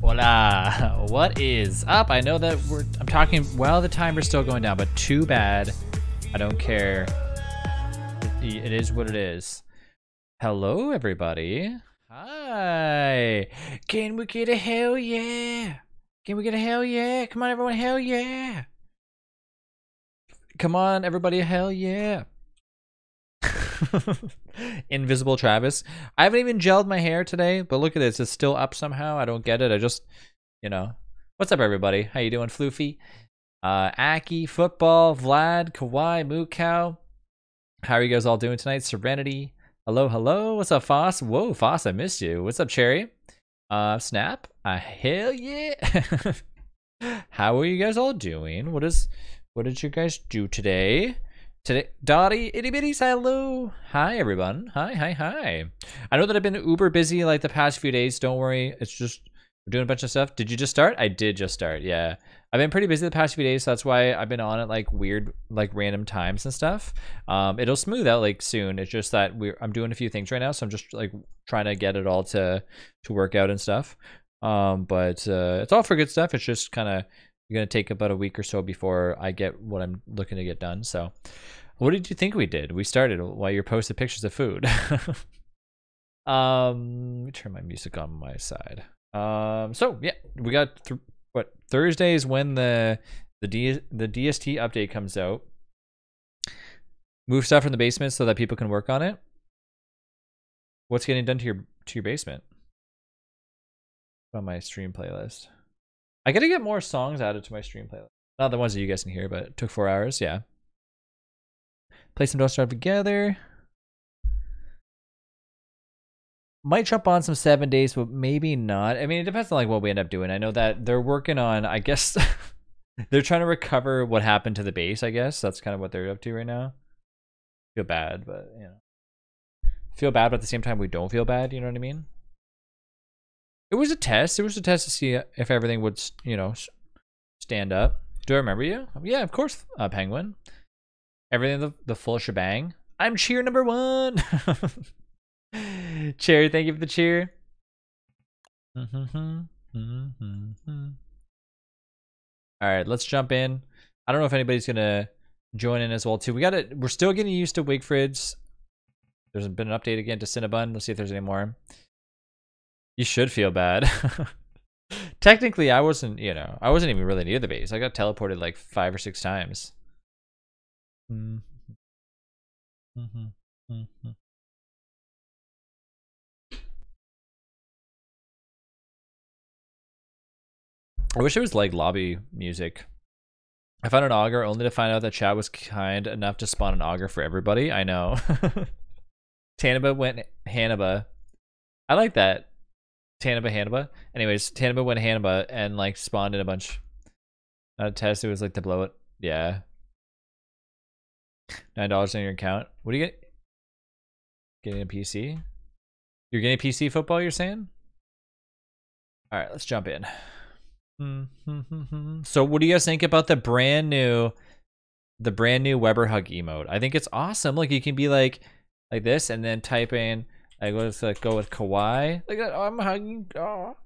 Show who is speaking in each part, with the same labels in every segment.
Speaker 1: Hola, what is up? I know that we're I'm talking while well, the timer's still going down, but too bad. I don't care. it is what it is. Hello, everybody. Hi. Can we get a hell yeah? Can we get a hell yeah? Come on, everyone, hell yeah. Come on, everybody, hell yeah. Invisible Travis. I haven't even gelled my hair today, but look at this. It's still up somehow. I don't get it. I just, you know. What's up, everybody? How you doing, Floofy? Uh, Aki, Football, Vlad, Kawhi, Moo Cow. How are you guys all doing tonight? Serenity. Hello, hello. What's up, Foss? Whoa, Foss, I missed you. What's up, Cherry? Uh, Snap. Uh, hell yeah. How are you guys all doing? What is, what did you guys do today? Today, Dottie, itty bitties, hello. Hi, everyone. Hi, hi, hi. I know that I've been uber busy like the past few days. Don't worry. It's just we're doing a bunch of stuff. Did you just start? I did just start. Yeah. I've been pretty busy the past few days, so that's why I've been on at like weird, like random times and stuff. Um, it'll smooth out like soon. It's just that we're I'm doing a few things right now, so I'm just like trying to get it all to to work out and stuff. Um, but uh, it's all for good stuff. It's just kind of gonna take about a week or so before I get what I'm looking to get done. So, what did you think we did? We started while you're posting pictures of food. um, let me turn my music on my side. Um, so yeah, we got th- what Thursday is when the the D the DST update comes out. Move stuff from the basement so that people can work on it. What's getting done to your to your basement? On my stream playlist. I gotta get more songs added to my stream playlist. Not the ones that you guys can hear, but it took four hours, yeah. Play some Don't Starve together. Might jump on some seven days, but maybe not. I mean, it depends on like what we end up doing. I know that they're working on. I guess they're trying to recover what happened to the base. I guess that's kind of what they're up to right now. Feel bad, but you know, feel bad, but at the same time, we don't feel bad. You know what I mean? It was a test. It was a test to see if everything would, you know, stand up. Do I remember you? Yeah, of course, uh, Penguin. Everything the the full shebang. I'm cheer number one. cheer, thank you for the cheer. All right, let's jump in. I don't know if anybody's gonna join in as well too. We got it. We're still getting used to Wigfrid's. There's been an update again to Cinnabon. Let's see if there's any more. You should feel bad. Technically, I wasn't. You know, I wasn't even really near the base. I got teleported like five or six times. Mm-hmm. Mm-hmm. Mm-hmm. I wish it was like lobby music. I found an auger only to find out that Chad was kind enough to spawn an auger for everybody. I know. Tanaba went Hannaba. I like that. Tanaba Hannaba. Anyways, Tanaba went Hannaba and like spawned in a bunch. Not a test, it was like to blow it. Yeah. Nine dollars on your account. What do you get? Getting a PC? You're getting a PC football, you're saying? Alright, let's jump in. So what do you guys think about the brand new the brand new Weber hug emote? I think it's awesome. Like you can be like like this and then type in like let's like go with Kawhi. Like oh, I'm hugging oh.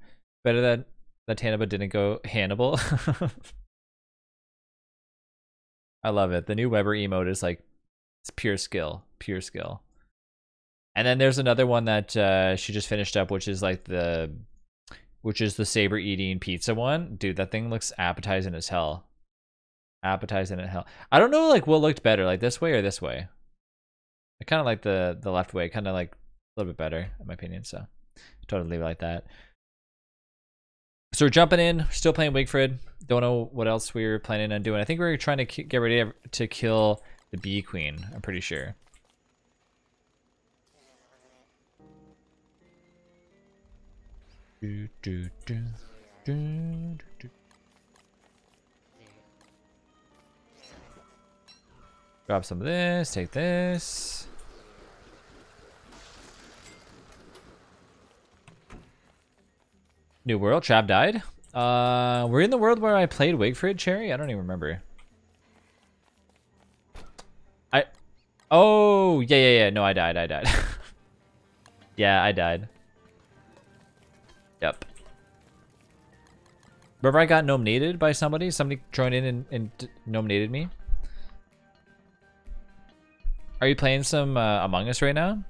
Speaker 1: Better that that Tanaba didn't go Hannibal. I love it. The new Weber emote is like it's pure skill, pure skill. And then there's another one that uh, she just finished up, which is like the which is the saber eating pizza one. Dude, that thing looks appetizing as hell. Appetizing as hell. I don't know like what looked better, like this way or this way. I kind of like the the left way, kind of like little bit better in my opinion. So totally leave it like that. So we're jumping in, still playing Wigfrid. Don't know what else we were planning on doing. I think we are trying to get ready to kill the Bee Queen. I'm pretty sure. Do, do, do, do, do. Grab some of this, take this. New world, Chab died. Uh, we're in the world where I played Wigfrid, Cherry? I don't even remember. I, oh, yeah, yeah, yeah, no, I died, I died. yeah, I died. Yep. Remember I got nominated by somebody? Somebody joined in and, and nominated me? Are you playing some uh, Among Us right now?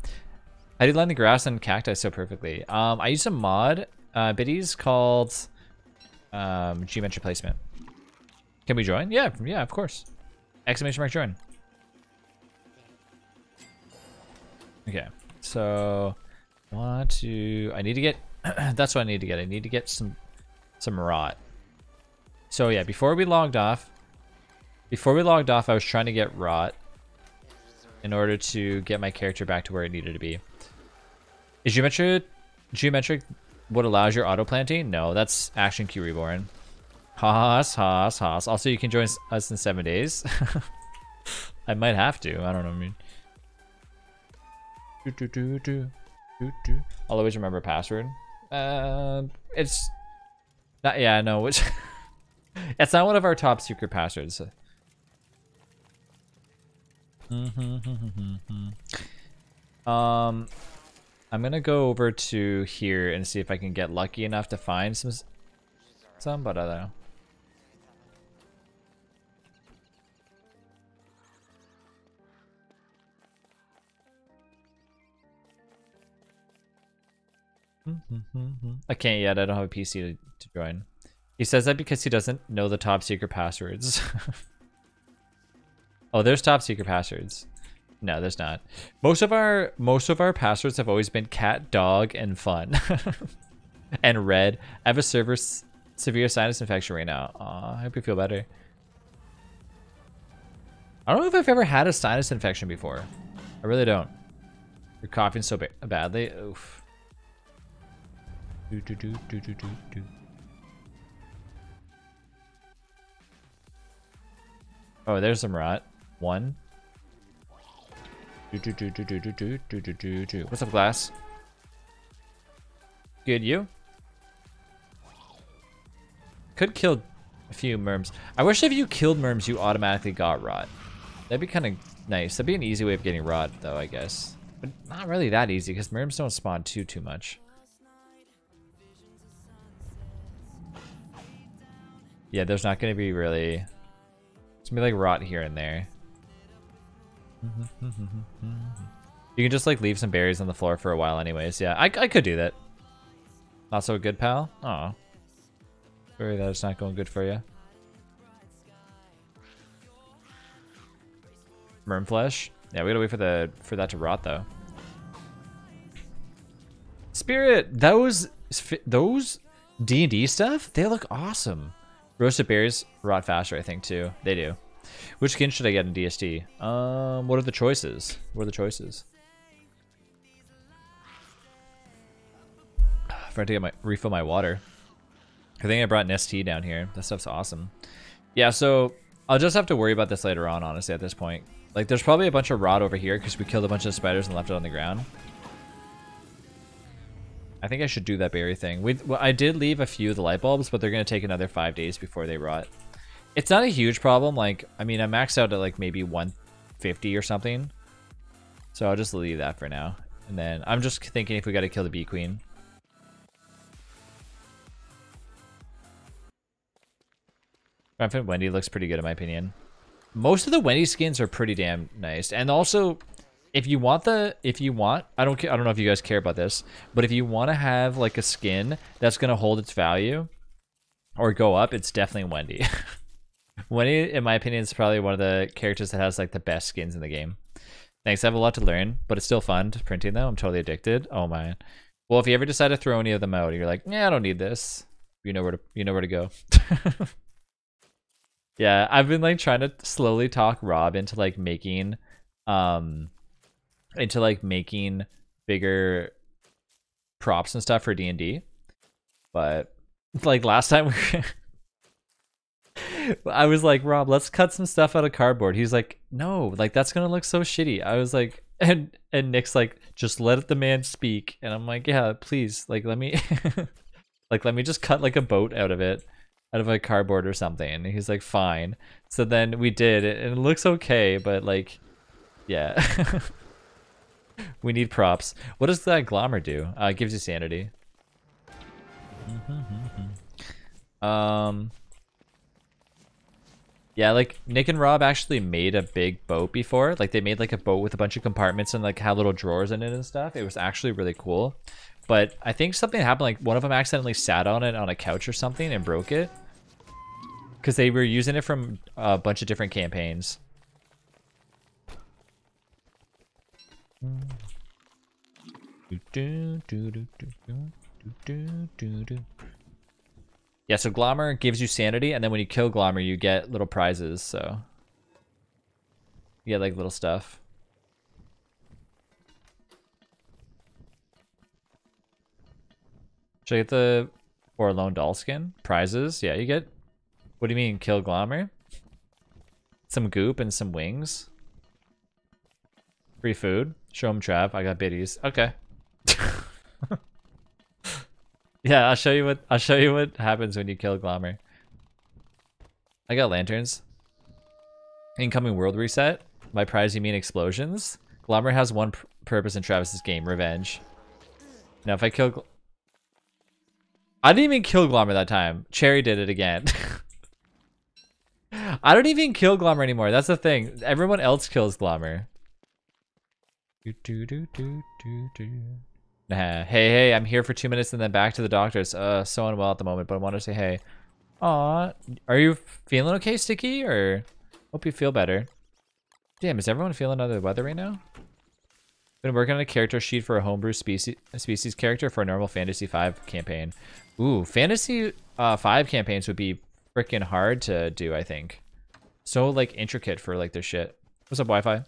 Speaker 1: I did line the grass and cacti so perfectly. Um, I used a mod, uh, biddies called um, geometry placement. Can we join? Yeah, yeah, of course. Exclamation mark join. Okay, so I want to. I need to get that's what I need to get. I need to get some some rot. So yeah, before we logged off, Before we logged off, I was trying to get rot in order to get my character back to where it needed to be. Is geometric geometric what allows your auto planting? No, that's ActionQueue Reborn. Haas, haas, haas. Also, you can join us in seven days. I might have to. I don't know. I mean, do, do, do, do, do, do. I'll always remember password. Uh, it's not. Yeah, no. Which it's not one of our top secret passwords. um, I'm gonna go over to here and see if I can get lucky enough to find some, some, but I don't know. I can't yet. I don't have a PC to, to join. He says that because he doesn't know the top secret passwords. oh, there's top secret passwords. No, there's not. Most of our most of our passwords have always been cat, dog, and fun, and red. I have a server severe sinus infection right now. Aw, I hope you feel better. I don't know if I've ever had a sinus infection before. I really don't. You're coughing so ba badly. Oof. Do, do, do, do, do, do, do. Oh, there's some rot. One. What's up, Glass? Good, you? Could kill a few merms. I wish if you killed merms, you automatically got rot. That'd be kind of nice. That'd be an easy way of getting rot, though, I guess. But not really that easy, because merms don't spawn too, too much. Yeah, there's not going to be really... It's going to be like rot here and there. You can just like leave some berries on the floor for a while anyways. Yeah, I, I could do that. Not so good, pal? Oh. Sorry that it's not going good for you. Merm flesh? Yeah, we gotta wait for the for that to rot though. Spirit, those those D&D stuff, they look awesome. Roasted berries rot faster, I think, too. They do. Which skin should I get in DST? Um, what are the choices? What are the choices? I forgot to get my refill my water. I think I brought an ST down here. That stuff's awesome. Yeah, so I'll just have to worry about this later on, honestly, at this point. Like, there's probably a bunch of rot over here because we killed a bunch of spiders and left it on the ground. I think I should do that berry thing. We, well, I did leave a few of the light bulbs, but they're going to take another five days before they rot. It's not a huge problem. Like, I mean, I maxed out at like maybe 150 or something. So I'll just leave that for now. And then I'm just thinking if we got to kill the bee queen. Rampant Wendy looks pretty good in my opinion. Most of the Wendy skins are pretty damn nice. And also, if you want the if you want I don't I don't know if you guys care about this, but if you want to have like a skin that's gonna hold its value or go up, it's definitely Wendy. Wendy, in my opinion, is probably one of the characters that has like the best skins in the game. Thanks, I have a lot to learn, but it's still fun printing them. I'm totally addicted. Oh man. Well, if you ever decide to throw any of them out, you're like, yeah, I don't need this. You know where to you know where to go. yeah, I've been like trying to slowly talk Rob into like making um into like making bigger props and stuff for D&D. But like last time I was like, Rob, let's cut some stuff out of cardboard. He's like, no, like that's gonna look so shitty. I was like, and and Nick's like, just let the man speak. And I'm like, yeah, please, like let me, like let me just cut like a boat out of it, out of a cardboard or something. And he's like, fine. So then we did, and it looks okay, but like, yeah. we need props. What does that Glommer do? Uh, it gives you sanity. um. Yeah, like Nick and Rob actually made a big boat before. Like they made like a boat with a bunch of compartments and like had little drawers in it and stuff. It was actually really cool. But I think something happened. Like one of them accidentally sat on it on a couch or something and broke it. Because they were using it from a bunch of different campaigns. Yeah, so Glommer gives you sanity, and then when you kill Glommer, you get little prizes, so You get like little stuff. Should I get the Forlorn Doll skin? Prizes? Yeah, you get... What do you mean, kill Glommer? Some goop and some wings. Free food. Show him Trav. I got biddies. Okay. yeah, I'll show you what I'll show you what happens when you kill Glommer. I got lanterns. Incoming world reset. By prize you mean explosions. Glommer has one purpose in Travis's game, revenge. Now if I kill Gl I didn't even kill Glommer that time. Cherry did it again. I don't even kill Glommer anymore. That's the thing. Everyone else kills Glommer. Do, do, do, do, do, do. Hey, hey, I'm here for two minutes and then back to the doctor's. Uh, so unwell at the moment, but I want to say hey. Aw, are you feeling okay, Sticky? Or hope you feel better. Damn, is everyone feeling under the weather right now? Been working on a character sheet for a homebrew species species character for a normal Fantasy 5 campaign. Ooh, Fantasy uh, 5 campaigns would be freaking hard to do, I think. So, like, intricate for, like, their shit. What's up, Wi-Fi?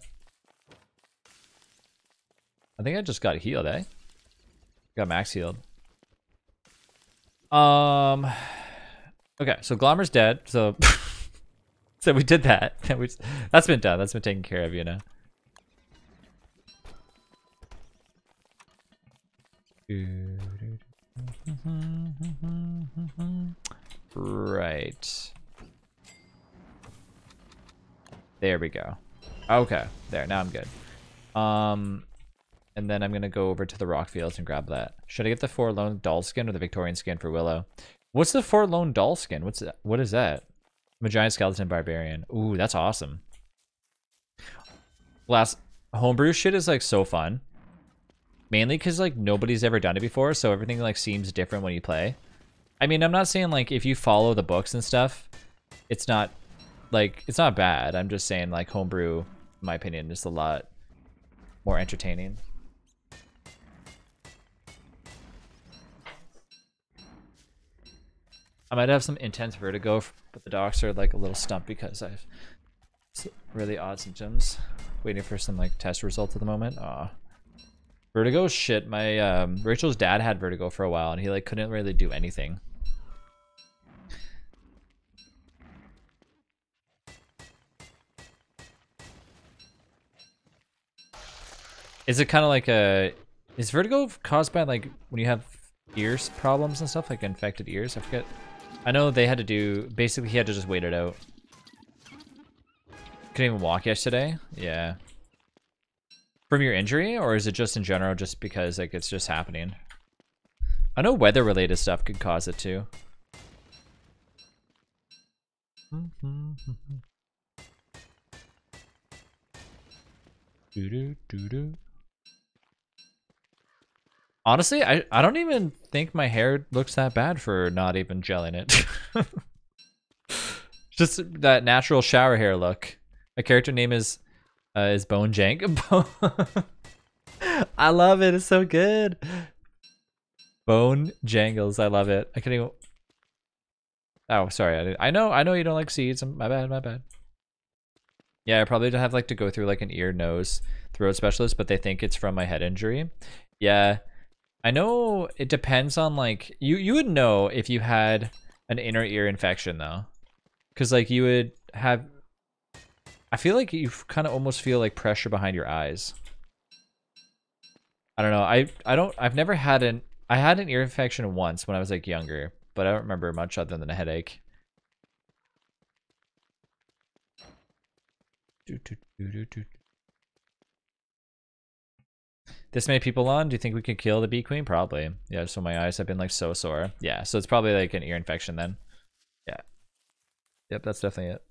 Speaker 1: I think I just got healed, eh? Got max healed. Um... Okay, so Glommer's dead, so... so we did that. That's been done. That's been taken care of, you know? Right. There we go. Okay, there, now I'm good. Um, and then I'm gonna go over to the rock fields and grab that. Should I get the Forlorn Doll skin or the Victorian skin for Willow? What's the Forlorn Doll skin? What's that? What is that? I'm a giant skeleton barbarian. Ooh, that's awesome. Last homebrew shit is like so fun. Mainly because like nobody's ever done it before, so everything like seems different when you play. I mean, I'm not saying like if you follow the books and stuff, it's not like it's not bad. I'm just saying like homebrew, in my opinion, is a lot more entertaining. I might have some intense vertigo, but the docs are like a little stumped because I've really odd symptoms. Waiting for some like test results at the moment. Aw. Vertigo shit. My um, Rachel's dad had vertigo for a while and he like couldn't really do anything. Is it kind of like a is vertigo caused by like when you have ears problems and stuff like infected ears? I forget. I know they had to do, basically he had to just wait it out. Couldn't even walk yesterday? Yeah. From your injury, or is it just in general just because like it's just happening? I know weather related stuff could cause it too. do do do do. Honestly, I, I don't even think my hair looks that bad for not even gelling it. Just that natural shower hair look. My character name is uh, is Bone Jank. I love it. It's so good. Bone Jangles. I love it. I can't even. Oh, sorry. I, I know. I know you don't like seeds. My bad. My bad. Yeah, I probably don't have like to go through like an ear, nose, throat specialist, but they think it's from my head injury. Yeah, I know it depends on like you you would know if you had an inner ear infection though. Cuz like you would have I feel like you kind of almost feel like pressure behind your eyes. I don't know. I I don't I've never had an I had an ear infection once when I was like younger, but I don't remember much other than a headache. Do, do, do, this many people on, do you think we could kill the bee queen? Probably. Yeah, so my eyes have been like so sore. Yeah, so it's probably like an ear infection then. Yeah. Yep, that's definitely it.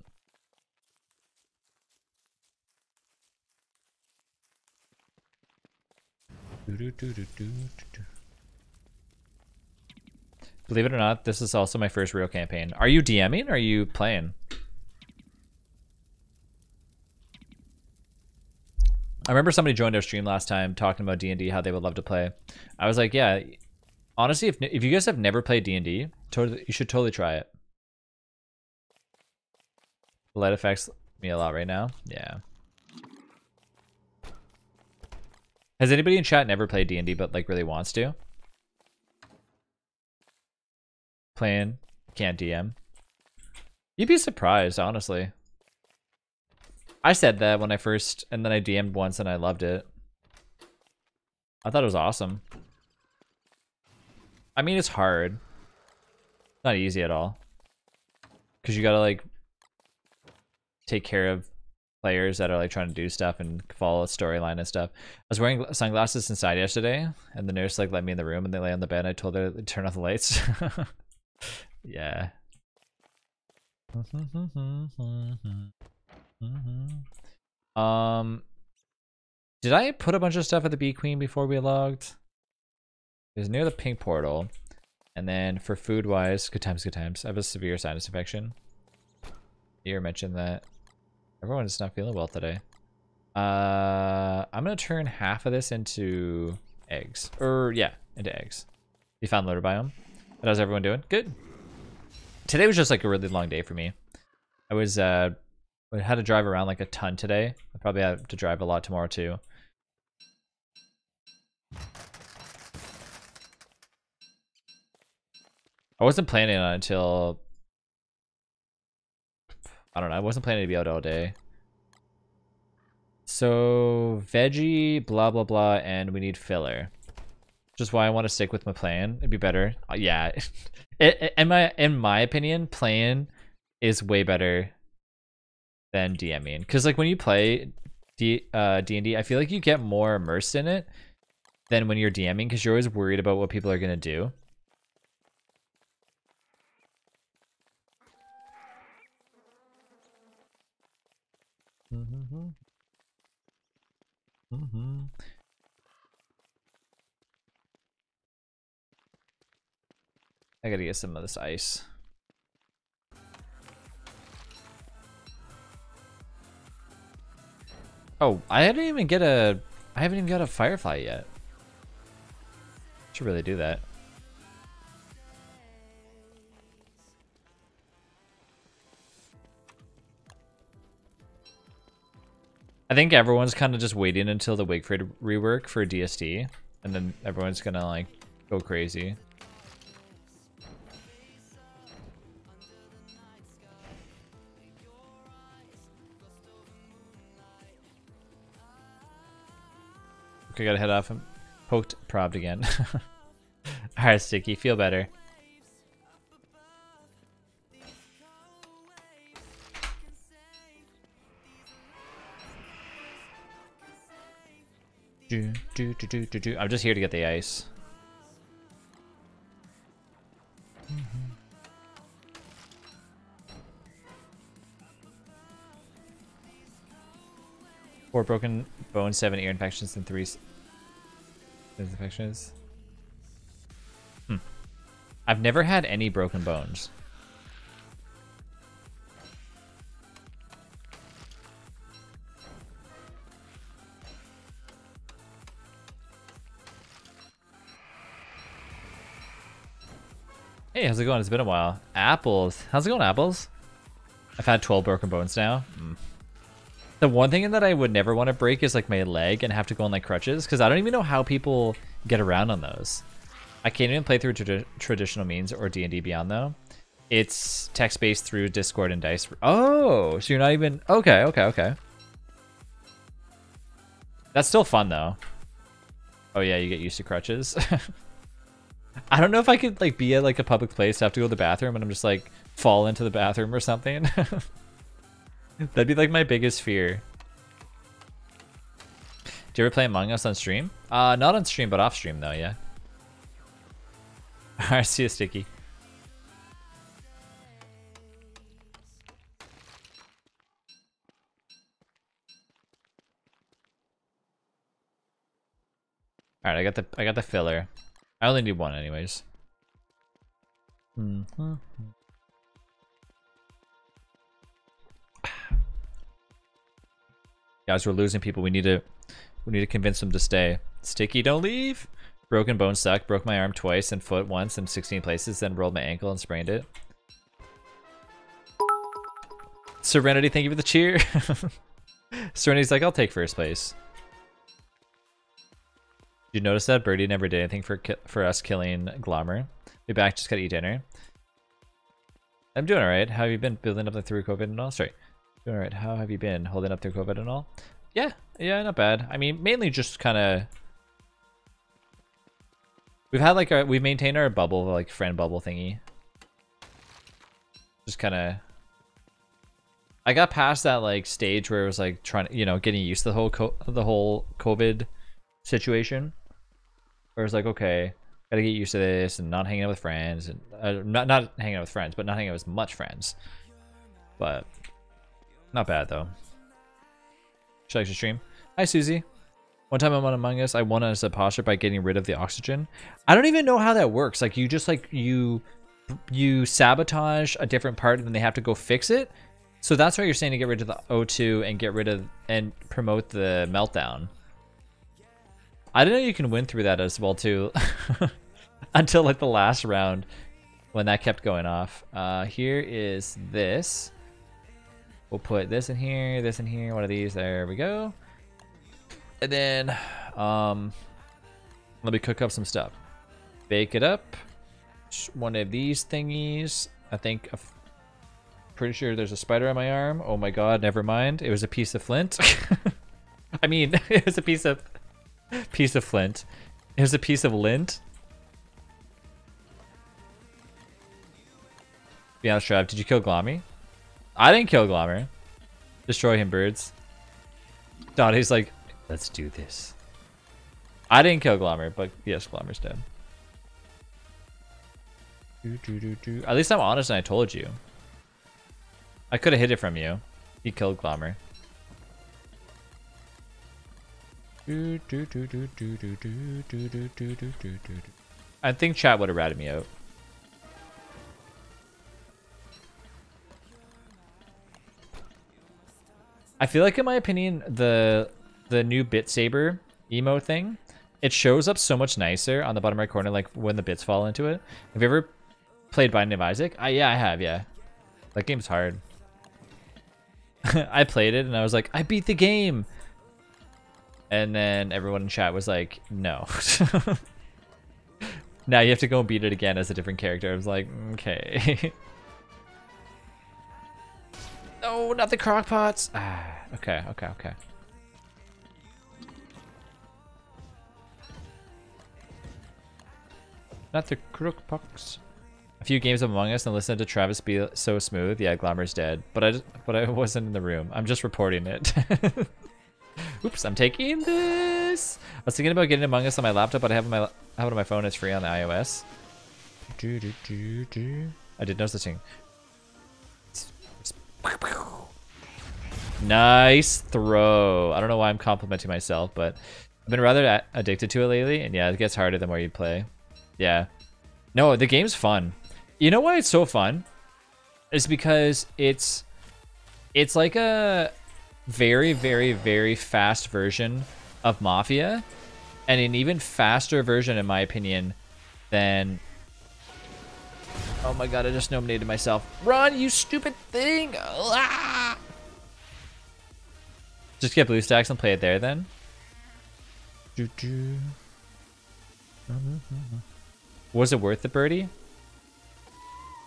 Speaker 1: Believe it or not, this is also my first real campaign. Are you DMing or are you playing? I remember somebody joined our stream last time talking about D&D, how they would love to play. I was like, yeah, honestly, if, if you guys have never played D&D, totally, you should totally try it. Light affects me a lot right now. Yeah. Has anybody in chat never played D&D but like really wants to? Playing, can't DM. You'd be surprised, honestly. I said that when I first, and then I DM'd once and I loved it. I thought it was awesome. I mean, it's hard. Not easy at all. Because you gotta, like, take care of players that are, like, trying to do stuff and follow a storyline and stuff. I was wearing sunglasses inside yesterday, and the nurse, like, let me in the room, and they lay on the bed, I told her to turn off the lights. yeah. Um, did I put a bunch of stuff at the Bee Queen before we logged? It was near the pink portal. And then for food wise, good times, good times. I have a severe sinus infection. You mentioned that. Everyone is not feeling well today. Uh, I'm gonna turn half of this into eggs. Or yeah, into eggs. You found loader biome. How's everyone doing? Good. Today was just like a really long day for me. I was uh I had to drive around like a ton today. I probably have to drive a lot tomorrow too. I wasn't planning on it until I don't know. I wasn't planning to be out all day. So veggie, blah blah blah, and we need filler. Just why I want to stick with my plan. It'd be better. Uh, yeah, in my in my opinion, playing is way better than DMing. Because like when you play D uh D and D, I feel like you get more immersed in it than when you're DMing because you're always worried about what people are gonna do. Mm-hmm. Mm-hmm. I gotta get some of this ice. Oh, I didn't even get a... I haven't even got a Firefly yet. Should really do that. I think everyone's kind of just waiting until the Wigfrid rework for DST, and then everyone's gonna like go crazy. Okay, gotta head off. I'm poked, probed again. Alright, Sticky, feel better. Do, do, do, do, do, do. I'm just here to get the ice. Mm-hmm. Four broken bones, seven ear infections, and three infections. Hmm. I've never had any broken bones. Hey, how's it going? It's been a while. Apples. How's it going, Apples? I've had 12 broken bones now. Mm. The one thing that I would never want to break is like my leg and have to go on like crutches because I don't even know how people get around on those. I can't even play through tra traditional means or D&D Beyond though. It's text-based through Discord and Dice. Oh, so you're not even... Okay, okay, okay. That's still fun though. Oh yeah, you get used to crutches. I don't know if I could like be at like a public place, have to go to the bathroom, and I'm just like fall into the bathroom or something. That'd be like my biggest fear. Do you ever play Among Us on stream? Uh, not on stream, but off stream though, yeah. Alright, see you, Sticky. Alright, I got the I got the filler. I only need one anyways. Mm -hmm. Guys, we're losing people. We need to we need to convince them to stay. Sticky, don't leave. Broken bone suck. Broke my arm twice and foot once in 16 places, then rolled my ankle and sprained it. Serenity, thank you for the cheer. Serenity's like, I'll take first place. Did you notice that Birdie never did anything for for us killing Glommer? Be back, just gotta eat dinner. I'm doing alright. How have you been building up through COVID and all? Sorry. Doing alright. How have you been holding up through COVID and all? Yeah, yeah, not bad. I mean, mainly just kind of. We've had like our we've maintained our bubble like friend bubble thingy. Just kind of. I got past that like stage where it was like trying to you know getting used to the whole the whole COVID situation. Where it's like okay, gotta get used to this and not hanging out with friends and uh, not not hanging out with friends, but not hanging out with much friends. But not bad though. She likes to stream. Hi Susie. One time I'm on Among Us, I won as impostor by getting rid of the oxygen. I don't even know how that works. Like you just like you you sabotage a different part and then they have to go fix it. So that's why you're saying to get rid of the O2 and get rid of and promote the meltdown. I didn't know you can win through that as well too. Until like the last round when that kept going off. Uh, here is this. We'll put this in here, this in here, one of these. There we go. And then, um, let me cook up some stuff. Bake it up. One of these thingies. I think, f- pretty sure there's a spider on my arm. Oh my god, never mind. It was a piece of flint. I mean, it was a piece of piece of flint. It was a piece of lint. Be honest, Trav, did you kill Glommy? I didn't kill Glommer, Destroy him, birds. Dottie's like, let's do this. I didn't kill Glommer, but yes, Glommer's dead. Do, do, do, At least I'm honest and I told you. I could have hid it from you. He killed Glommer. I think chat would have ratted me out. I feel like, in my opinion, the the new Bit Saber emo thing, it shows up so much nicer on the bottom right corner, like when the bits fall into it. Have you ever played Binding of Isaac? I yeah, I have. Yeah, that game's hard. I played it and I was like, I beat the game. And then everyone in chat was like, no. now you have to go and beat it again as a different character. I was like, okay. no, not the crockpots. Ah, okay, okay, okay. Not the crockpots. A few games Among Us and listen to Travis be so smooth. Yeah, Glommer's dead, but I but I wasn't in the room. I'm just reporting it. Oops, I'm taking this. I was thinking about getting Among Us on my laptop, but I have my I have it on my phone. It's free on the iOS. Do, do, do, do. I did notice the thing. Nice throw. I don't know why I'm complimenting myself, but I've been rather addicted to it lately, and yeah, it gets harder the more you play. Yeah. No, the game's fun. You know why it's so fun? Is because it's it's like a very, very, very fast version of Mafia, and an even faster version, in my opinion, than. Oh my god! I just nominated myself. Run, you stupid thing! Ah! Just get BlueStacks and play it there, then. Was it worth it, Birdie?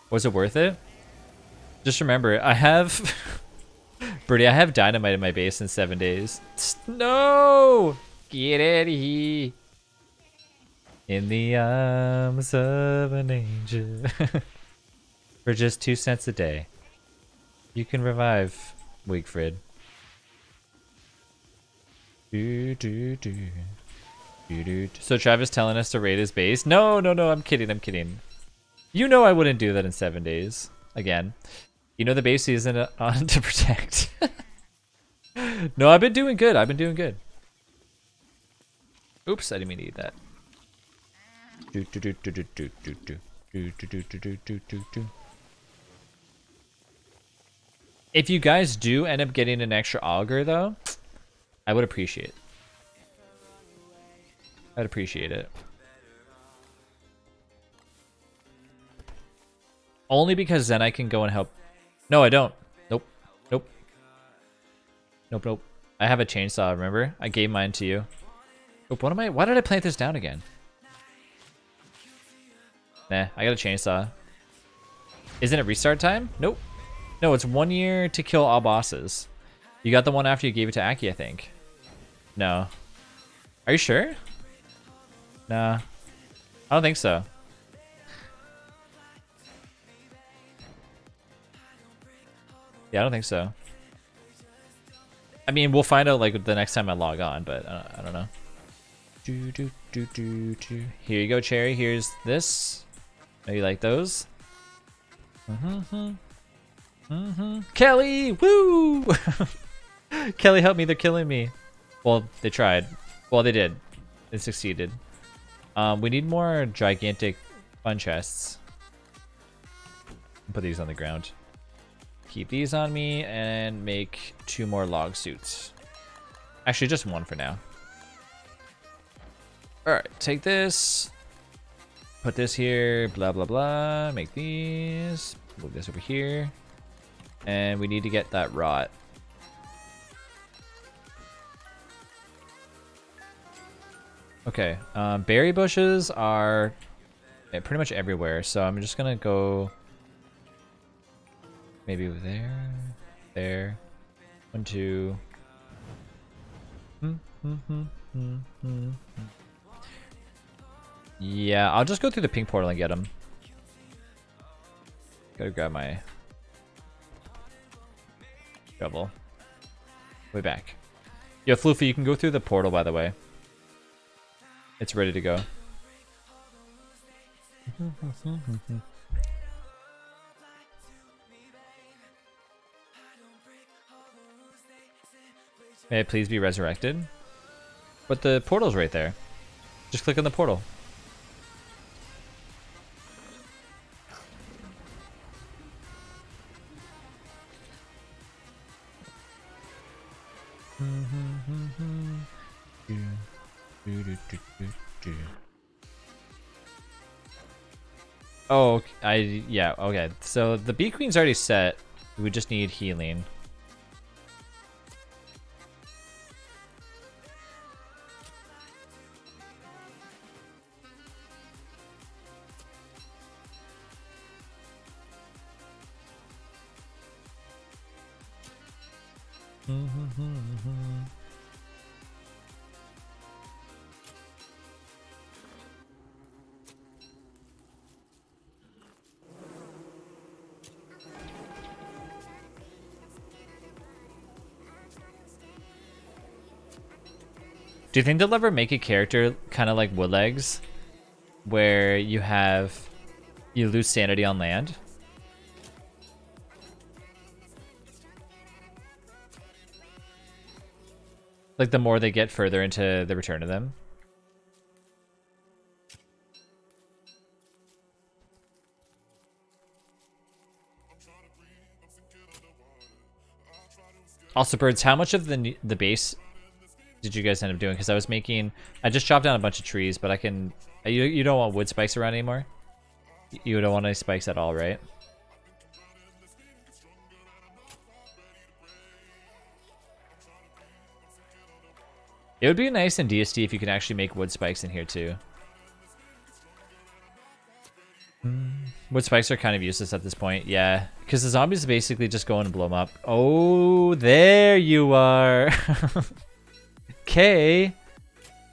Speaker 1: Was it worth it? Just remember, I have... Birdie, I have dynamite in my base in seven days. No! Get out of here. In the arms of an angel. For just two cents a day. You can revive Wigfrid. Do, do, do. Do, do. So Travis telling us to raid his base? No, no, no, I'm kidding, I'm kidding. You know I wouldn't do that in seven days. Again. You know the base isn't on to protect. no, I've been doing good. I've been doing good. Oops, I didn't mean to eat that. Do, do, do, do, do, do, do, do. Do, do, do, do, do, do. If you guys do end up getting an extra auger, though, I would appreciate it. I'd appreciate it. Only because then I can go and help. No, I don't. Nope. Nope. Nope, nope. I have a chainsaw, remember? I gave mine to you. Oh, what am I? Why did I plant this down again? Nah, I got a chainsaw. Isn't it restart time? Nope. No, it's one year to kill all bosses. You got the one after you gave it to Aki, I think. No. Are you sure? Nah. I don't think so. Yeah, I don't think so. I mean, we'll find out like the next time I log on, but uh, I don't know. Do, do, do, do, do. Here you go, Cherry. Here's this. You like those? Mm-hmm. Mm-hmm. Kelly! Woo! Kelly, help me. They're killing me. Well, they tried. Well, they did. They succeeded. Um, we need more gigantic fun chests. Put these on the ground. Keep these on me and make two more log suits. Actually, just one for now. Alright, take this. Put this here, blah, blah, blah. Make these. Move this over here. And we need to get that rot. Okay, um, berry bushes are eh, pretty much everywhere, so I'm just gonna go maybe there, there, one, two. Hmm, hmm, hmm. Yeah, I'll just go through the pink portal and get him. Gotta grab my shovel. Way back. Yo, Floofy, you can go through the portal, by the way. It's ready to go. May I please be resurrected? But the portal's right there. Just click on the portal. Oh, I yeah, okay. So the bee queen's already set. We just need healing. You think they'll ever make a character kind of like Woodlegs, where you have you lose sanity on land? Like the more they get further into the return of them. Also, birds, how much of the the base did you guys end up doing? Because I was making, I just chopped down a bunch of trees, but I can, you, you don't want wood spikes around anymore? You don't want any spikes at all, right? It would be nice in DSD if you could actually make wood spikes in here too. Hmm, wood spikes are kind of useless at this point, yeah. Because the zombies basically just go and blow them up. Oh, there you are. Okay.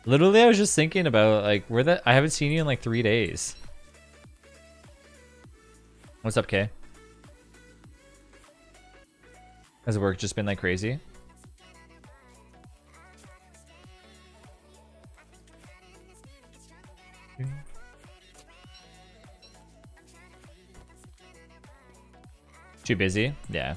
Speaker 1: Literally, I was just thinking about like where that I haven't seen you in like three days. What's up, Kay? Has work just been like crazy? Too busy? Yeah.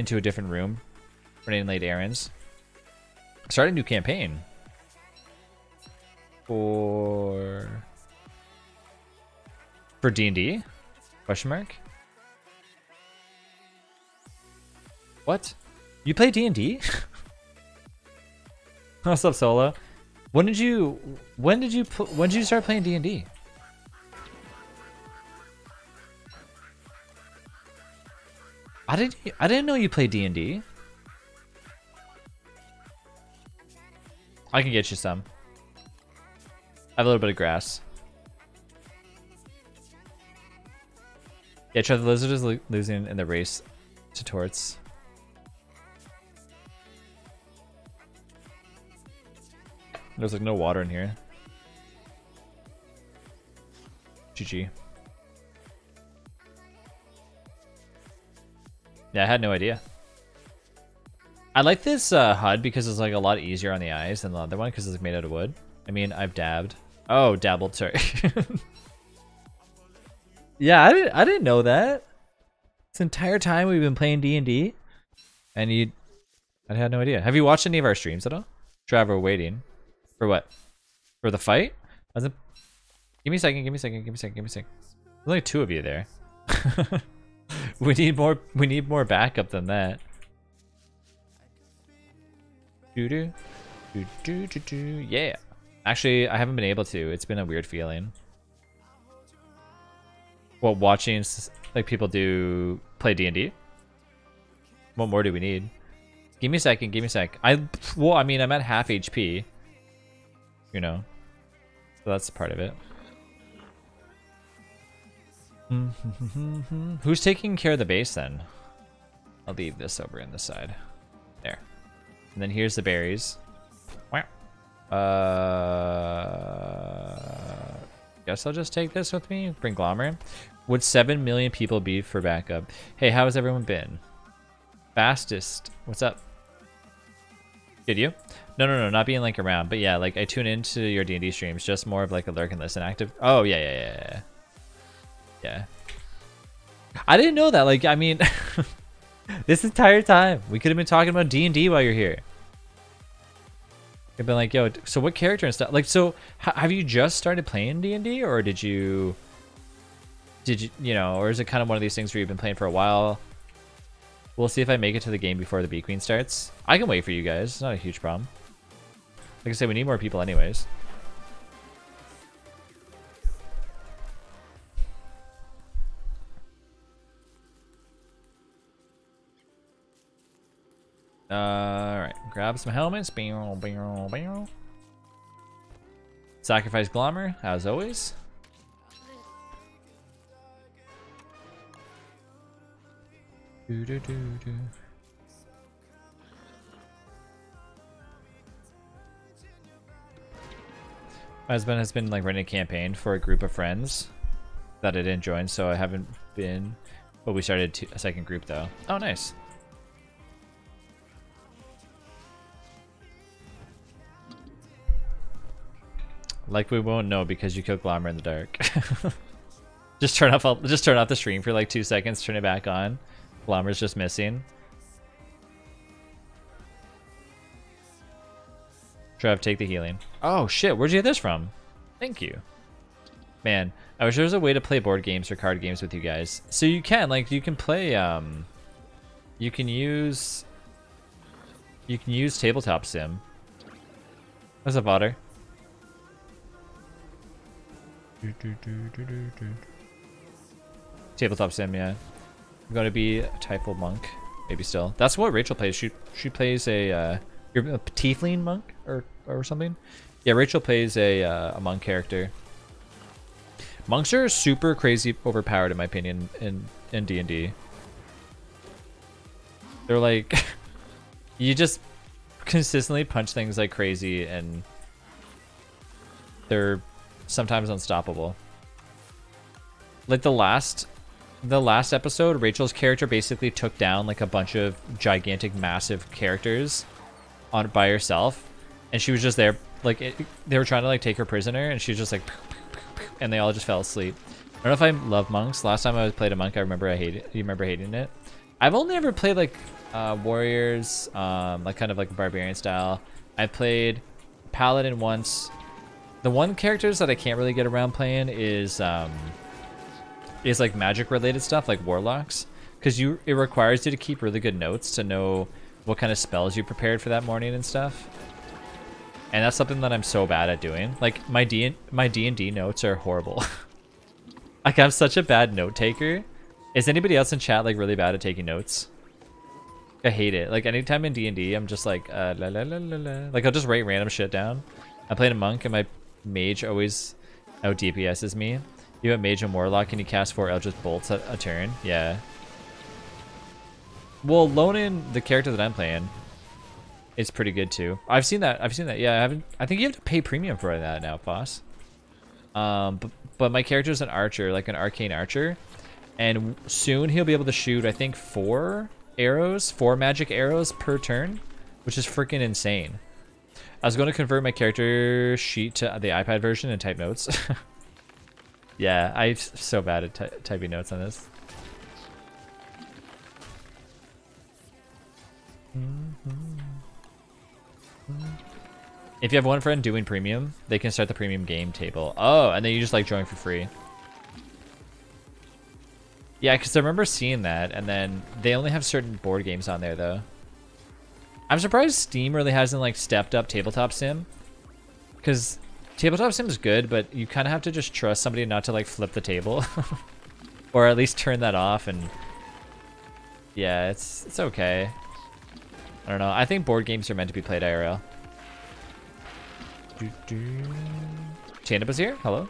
Speaker 1: into a different room. Running late errands. Start a new campaign. For for D and D? Question mark. What? You play D and D? What's up, Solo? When did you? When did you? When did you start playing D and D? I didn't. I didn't know you played D and D. I can get you some. I have a little bit of grass. Yeah, Trev the Lizard is lo- losing in the race to Torts. There's like no water in here. GG. Yeah, I had no idea. I like this uh, HUD because it's like a lot easier on the eyes than the other one because it's made out of wood. I mean, I've dabbed. Oh, dabbled. Sorry. yeah, I didn't. I didn't know that. This entire time we've been playing D and you, I had no idea. Have you watched any of our streams at all? Trevor, waiting for what? For the fight? Give me a second. Give me a second. Give me a second. Give me a second. There's only two of you there. we need more. We need more backup than that. Doo doo, doo doo doo doo. Yeah. Actually, I haven't been able to. It's been a weird feeling. Well, watching like people do play D and D. What more do we need? Give me a second. Give me a sec. I well, I mean, I'm at half HP. You know, so that's part of it. Who's taking care of the base then? I'll leave this over in the side. There. And then here's the berries. Wow. Uh, guess I'll just take this with me. Bring Glommer. Would 7 million people be for backup? Hey, how has everyone been? Fastest. What's up? Did you? No, no, no, not being like around, but yeah, like I tune into your D and D streams, just more of like a lurk and listen active. Oh yeah, yeah, yeah, yeah. Yeah. I didn't know that. Like, I mean, this entire time we could have been talking about D and D while you're here. I've been like, yo, so what character and stuff? Like, so have you just started playing D and D, or did you, did you, you know, or is it kind of one of these things where you've been playing for a while? We'll see if I make it to the game before the Bee Queen starts. I can wait for you guys. It's not a huge problem. Like I said, we need more people anyways. Alright, grab some helmets. Bow, bow, bow. Sacrifice Glommer, as always. Do, do, do, do. My husband has been like running a campaign for a group of friends that I didn't join, so I haven't been. But we started a second group though. Oh, nice. Like we won't know because you killed Glommer in the dark. just turn off. Just turn off the stream for like two seconds. Turn it back on. Glommer's just missing. Trev, take the healing. Oh shit! Where'd you get this from? Thank you. Man, I wish there was a way to play board games or card games with you guys. So you can, like, you can play. Um, you can use. You can use tabletop sim. What's up, Otter? Tabletop sim, yeah. I'm gonna be a tiefling monk, maybe still. That's what Rachel plays. She she plays a uh, a tiefling monk or or something. Yeah, Rachel plays a uh, a monk character. Monks are super crazy overpowered in my opinion in in D and D. They're like, you just consistently punch things like crazy and they're sometimes unstoppable. Like the last the last episode, Rachel's character basically took down like a bunch of gigantic massive characters on by herself and she was just there like it, they were trying to like take her prisoner and she was just like and they all just fell asleep. I don't know if I love monks. Last time I played a monk, I remember I hated. You remember hating it? I've only ever played like uh, warriors, um, like kind of like barbarian style. I played paladin once. The one characters that I can't really get around playing is um, is like magic related stuff, like warlocks, because you it requires you to keep really good notes to know what kind of spells you prepared for that morning and stuff. And that's something that I'm so bad at doing. Like my D my D and D notes are horrible. like I'm such a bad note taker. Is anybody else in chat like really bad at taking notes? I hate it. Like anytime in D and D, I'm just like uh, la la la la la. Like I'll just write random shit down. I played a monk and my mage always out DPSs me. You have mage and warlock and you cast four Eldritch bolts a, a turn. Yeah. Well, loaning the character that I'm playing is pretty good too. I've seen that. I've seen that. Yeah, I haven't. I think you have to pay premium for that now, boss. Um, but, but my character is an archer, like an arcane archer, and soon he'll be able to shoot. I think four arrows, four magic arrows per turn, which is freaking insane. I was going to convert my character sheet to the iPad version and type notes. yeah, I'm so bad at ty typing notes on this. If you have one friend doing premium, they can start the premium game table. Oh, and then you just like join for free. Yeah, because I remember seeing that, and then they only have certain board games on there, though. I'm surprised Steam really hasn't, like, stepped up Tabletop Sim. Because Tabletop Sim is good, but you kind of have to just trust somebody not to, like, flip the table. or at least turn that off, and... Yeah, it's, it's okay. I don't know. I think board games are meant to be played IRL. Up is here? Hello?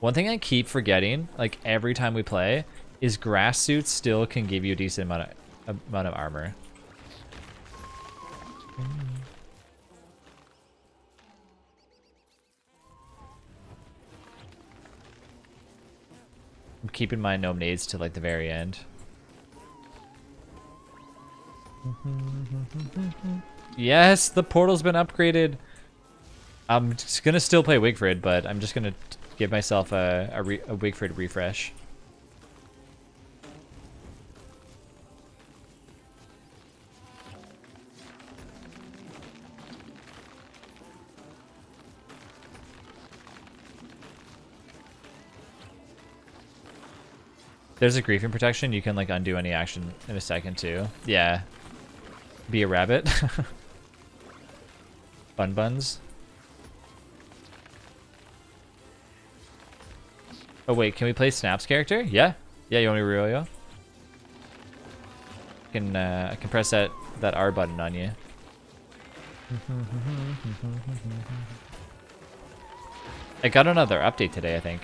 Speaker 1: One thing I keep forgetting, like every time we play, is grass suits still can give you a decent amount of amount of armor. I'm keeping my gnome nades to like the very end. Yes, the portal's been upgraded. I'm just gonna still play Wigfrid, but I'm just gonna give myself a, a, re a Wigfrid refresh. There's a griefing protection. You can like undo any action in a second too. Yeah. Be a rabbit. Bun buns. Oh wait, can we play Snap's character? Yeah. Yeah, you want me to you? I can uh, I can press that that R button on you. I got another update today, I think.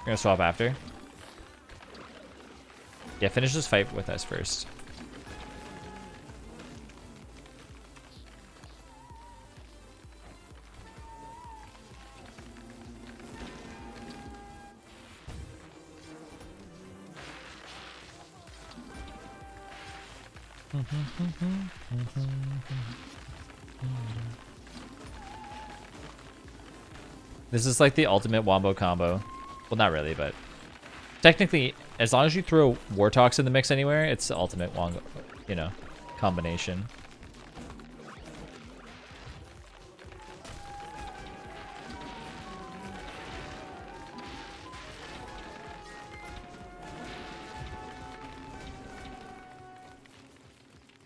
Speaker 1: We're gonna swap after. Yeah, finish this fight with us first. This is like the ultimate wombo combo. Well, not really, but technically, as long as you throw Wortox in the mix anywhere, it's the ultimate wombo, you know, combination.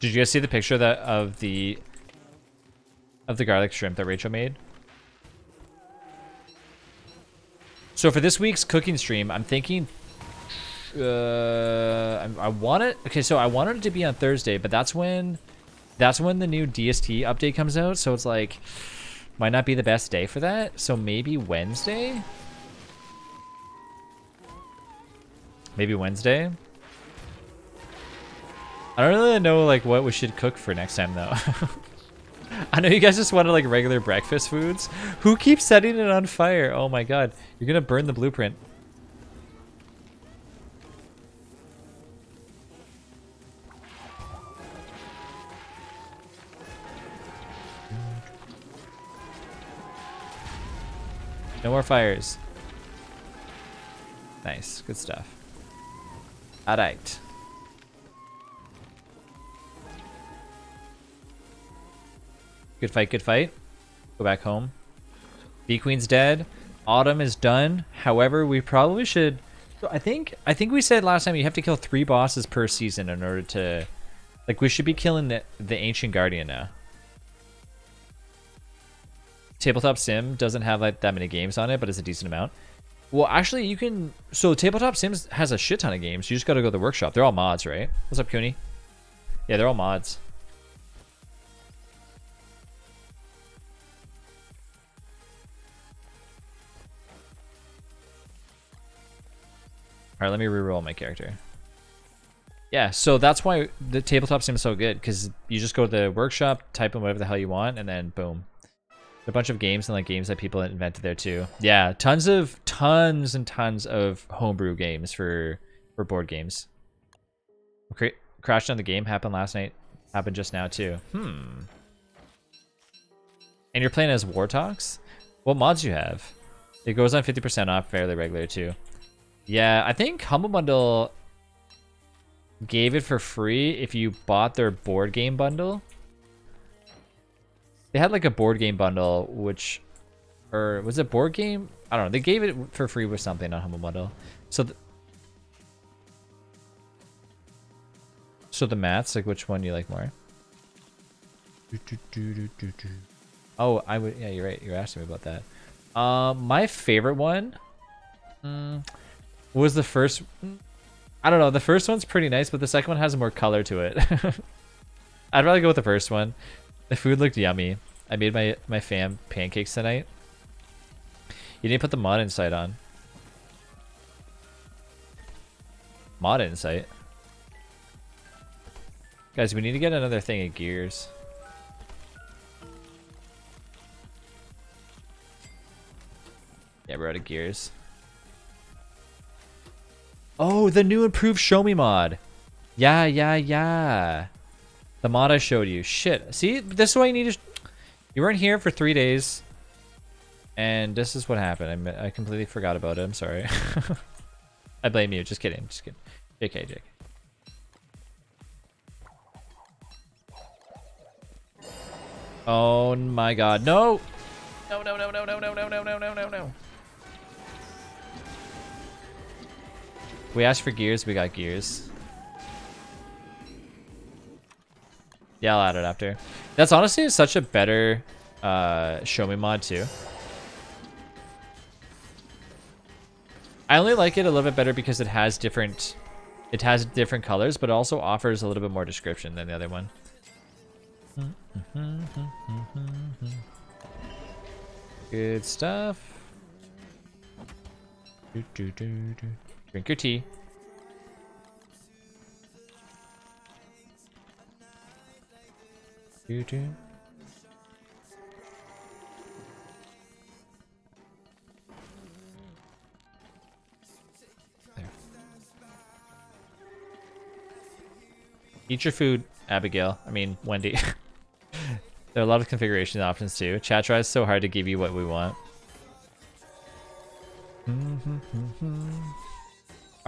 Speaker 1: Did you guys see the picture that of the of the garlic shrimp that Rachel made? So for this week's cooking stream, I'm thinking uh, I, I want it. Okay, so I wanted it to be on Thursday, but that's when that's when the new DST update comes out. So it's like might not be the best day for that. So maybe Wednesday. Maybe Wednesday. I don't really know like what we should cook for next time though. I know you guys just wanted like regular breakfast foods. Who keeps setting it on fire? Oh my god. You're gonna burn the blueprint. No more fires. Nice, good stuff. Alright. Good fight, good fight. Go back home. Bee Queen's dead. Autumn is done. However, we probably should so I think I think we said last time you have to kill three bosses per season in order to like we should be killing the the ancient guardian now. Tabletop Sim doesn't have like that many games on it, but it's a decent amount. Well, actually, you can. So Tabletop Sims has a shit ton of games. You just got to go to the workshop. They're all mods, right? What's up, Cooney? Yeah, they're all mods. All right, let me reroll my character. Yeah, so that's why the tabletop is so good because you just go to the workshop, type in whatever the hell you want, and then boom, a bunch of games and like games that people invented there too. Yeah, tons of tons and tons of homebrew games for for board games. Cra crashed on the game happened last night. Happened just now too. Hmm. And you're playing as Wortox? What mods you have? It goes on 50% off fairly regular too. Yeah, I think Humble Bundle gave it for free if you bought their board game bundle. They had like a board game bundle, which, or was it board game? I don't know. They gave it for free with something on Humble Bundle. So, th so the mats, like which one do you like more? Oh, I would. Yeah, you're right. You're asking me about that. Um, my favorite one. Mm, was the first I don't know, the first one's pretty nice, but the second one has more color to it. I'd rather go with the first one. The food looked yummy. I made my, my fam pancakes tonight. You didn't put the mod insight on. Mod insight? Guys, we need to get another thing of gears. Yeah, we're out of gears. Oh, the new improved Show Me mod. Yeah, yeah, yeah. The mod I showed you. Shit. See, this is why you need to... You weren't here for three days. And this is what happened. I, I completely forgot about it. I'm sorry. I blame you. Just kidding. Just kidding. JK, JK. Oh my god. No! No, no, no, no, no, no, no, no, no, no, no, We asked for gears, we got gears. Yeah, I'll add it after. That's honestly such a better uh, show me mod too. I only like it a little bit better because it has different it has different colors, but it also offers a little bit more description than the other one. Good stuff. Do, do, do, Drink your tea. Do, do. There. Eat your food, Abigail. I mean, Wendy. there are a lot of configuration options too. Chat tries so hard to give you what we want. Mm-hmm, mm-hmm.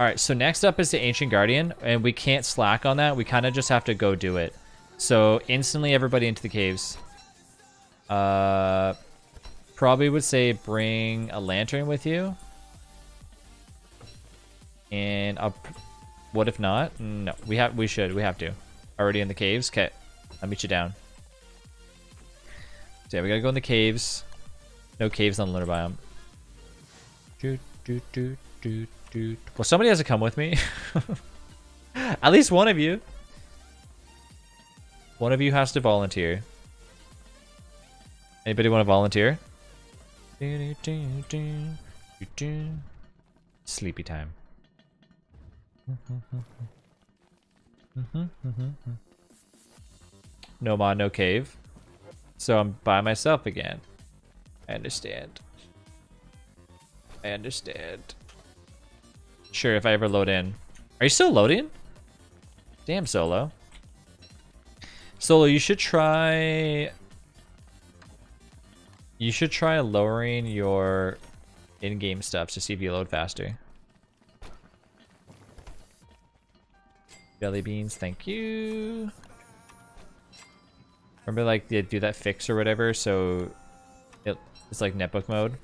Speaker 1: All right, so next up is the Ancient Guardian, and we can't slack on that. We kind of just have to go do it. So instantly everybody into the caves. Uh, probably would say bring a lantern with you. And I'll, what if not? No, we have, we should, we have to. Already in the caves? Okay, I'll meet you down. So yeah, we gotta go in the caves. No caves on the lunar biome. Do, do, do, do. Well, somebody has to come with me. At least one of you. One of you has to volunteer. Anybody want to volunteer? Sleepy time. no mod, no cave. So I'm by myself again. I understand. I understand. Sure, if I ever load in. Are you still loading? Damn, Solo. Solo, you should try... You should try lowering your in-game stuff to see if you load faster. Jelly beans, thank you. Remember, like, they do that fix or whatever, so it, it's like netbook mode.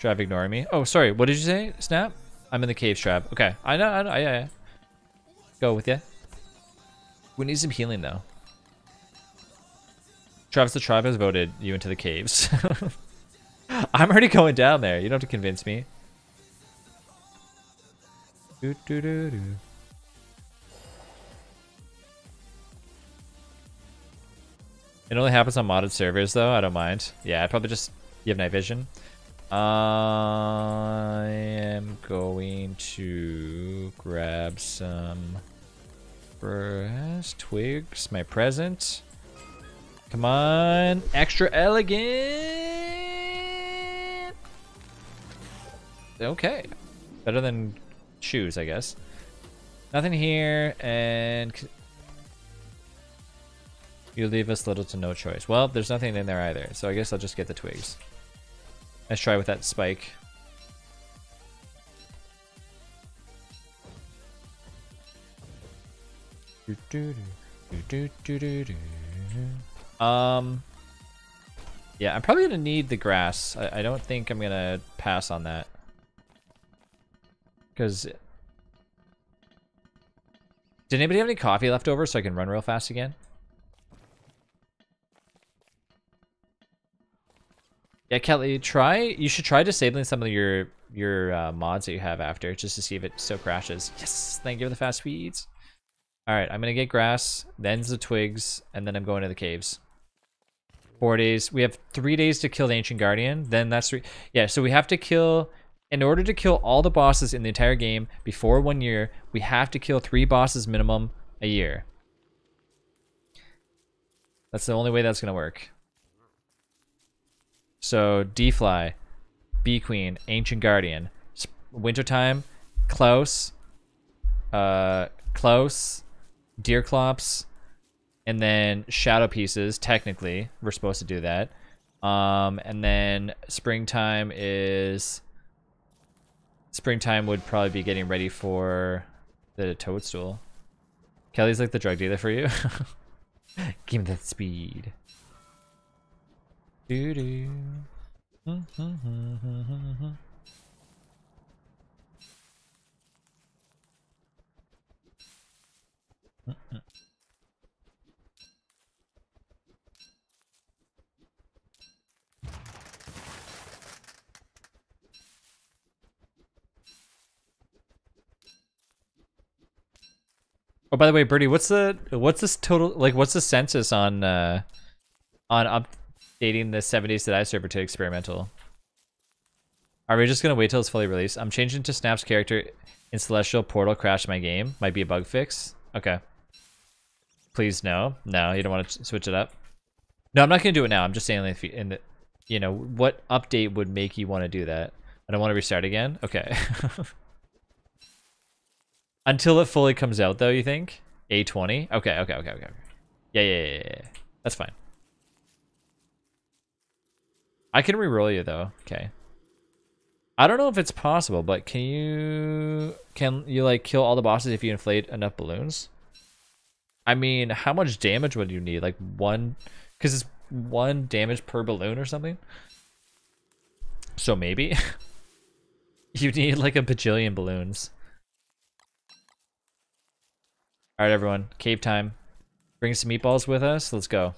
Speaker 1: Trav ignoring me. Oh, sorry. What did you say? Snap? I'm in the cave, Trav. Okay. I know. I know. Yeah, yeah. Go with you. We need some healing, though. Travis the tribe has voted you into the caves. I'm already going down there. You don't have to convince me. Do, do, do, do. It only happens on modded servers, though. I don't mind. Yeah, I probably just you have night vision. I am going to grab some grass twigs. My present. Come on, extra elegant. Okay, better than shoes, I guess. Nothing here, and you leave us little to no choice. Well, there's nothing in there either, so I guess I'll just get the twigs. Let's try with that spike. Um, yeah, I'm probably gonna need the grass. I, I don't think I'm gonna pass on that. Because... Did anybody have any coffee left over so I can run real fast again? Yeah, Kelly, try. You should try disabling some of your your uh, mods that you have after, just to see if it still crashes. Yes, thank you for the fast feeds. All right, I'm gonna get grass, then the twigs, and then I'm going to the caves. Four days. We have three days to kill the ancient guardian. Then that's three. Yeah, so we have to kill. In order to kill all the bosses in the entire game before one year, we have to kill three bosses minimum a year. That's the only way that's gonna work. So D-Fly, Bee Queen, Ancient Guardian, Wintertime, Klaus, uh, Klaus, Deerclops, and then Shadow Pieces. Technically, we're supposed to do that. Um, and then Springtime is Springtime would probably be getting ready for the Toadstool. Kelly's like the drug dealer for you. Give me that speed. Do do. Oh, by the way, Birdie, what's the what's this total like? What's the census on uh on up dating the 70s to that server to experimental. Are we just gonna wait till it's fully released? I'm changing to Snap's character in Celestial Portal crash my game. Might be a bug fix. Okay. Please no. No, you don't want to switch it up. No, I'm not gonna do it now. I'm just saying if you, in the, you know, what update would make you want to do that? I don't want to restart again. Okay. Until it fully comes out, though, you think? A20? Okay, okay, okay, okay. Yeah, yeah, yeah, yeah. That's fine. I can re-roll you though. Okay. I don't know if it's possible, but can you can you like kill all the bosses if you inflate enough balloons? I mean, how much damage would you need? Like one, because it's one damage per balloon or something. So maybe you need like a bajillion balloons. All right, everyone, cave time. Bring some meatballs with us. Let's go.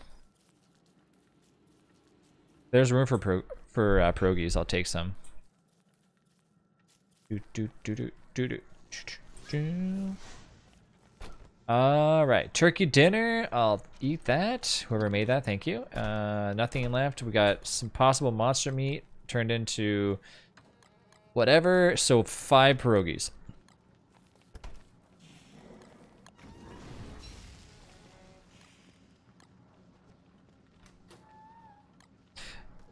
Speaker 1: There's room for pro for uh, pierogies. I'll take some. Do, do, do, do, do, do. All right, turkey dinner. I'll eat that. Whoever made that, thank you. Uh, nothing left. We got some possible monster meat turned into whatever. So five pierogies.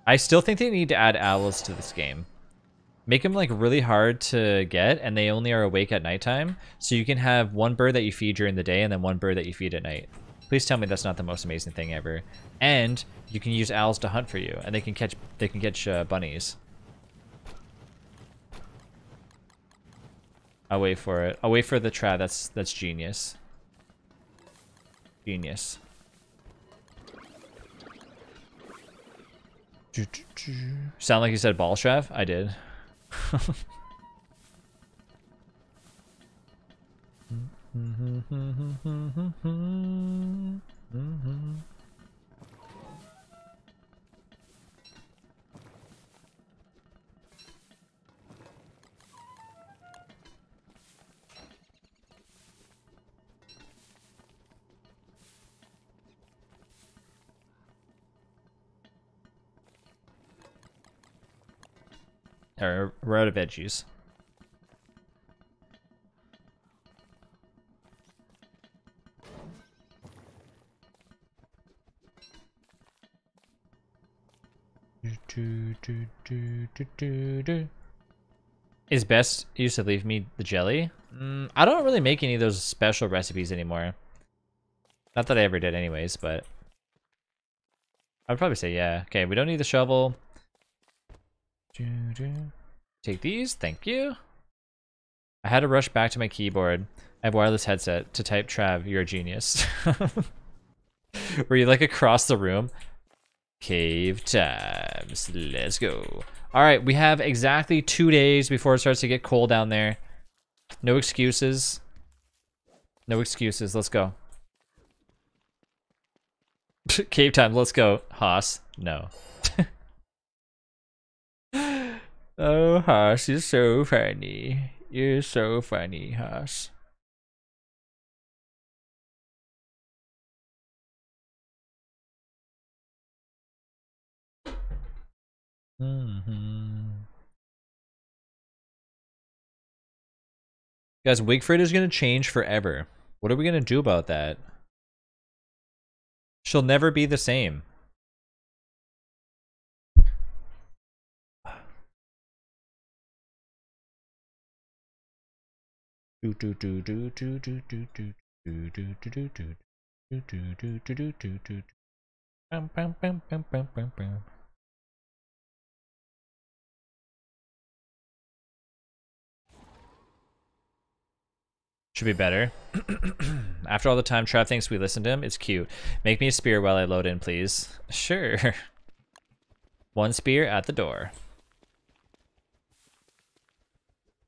Speaker 1: I still think they need to add owls to this game. Make them like really hard to get and they only are awake at nighttime. So you can have one bird that you feed during the day and then one bird that you feed at night. Please tell me that's not the most amazing thing ever. And you can use owls to hunt for you and they can catch they can catch uh, bunnies. I'll wait for it. I'll wait for the trap. That's that's genius. Genius. Sound like you said ball chef? I did. Or we're out of veggies. Is best use to leave me the jelly? Mm, I don't really make any of those special recipes anymore. Not that I ever did anyways, but... I'd probably say yeah. Okay, we don't need the shovel. Take these, thank you. I had to rush back to my keyboard. I have wireless headset to type Trav, you're a genius. Were you like across the room? Cave times. Let's go. All right, we have exactly two days before it starts to get cold down there. No excuses. No excuses. Let's go. Cave time. Let's go. Haas. No. oh, Haas, you're so funny. You're so funny, Haas. Mm-hmm. Guys, Wigfrid is going to change forever. What are we going to do about that? She'll never be the same. Do do do do do do do do do do do do do do do do do do do do Should be better. After all the time Trav thinks we listened to him, it's cute. Make me a spear while I load in, please. Sure. One spear at the door.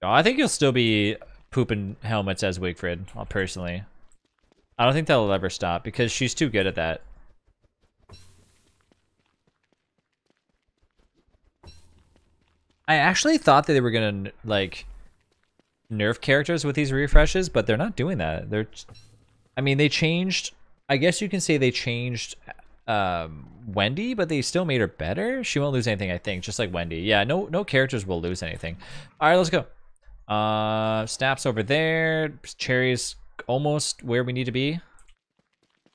Speaker 1: Oh, I think you'll still be pooping helmets as Wigfrid, personally. I don't think that'll ever stop because she's too good at that. I actually thought that they were gonna like nerf characters with these refreshes, but they're not doing that. They're, I mean, they changed. I guess you can say they changed um, Wendy, but they still made her better. She won't lose anything, I think, just like Wendy. Yeah, no, no characters will lose anything. All right, let's go. Uh, snaps over there. Cherries almost where we need to be.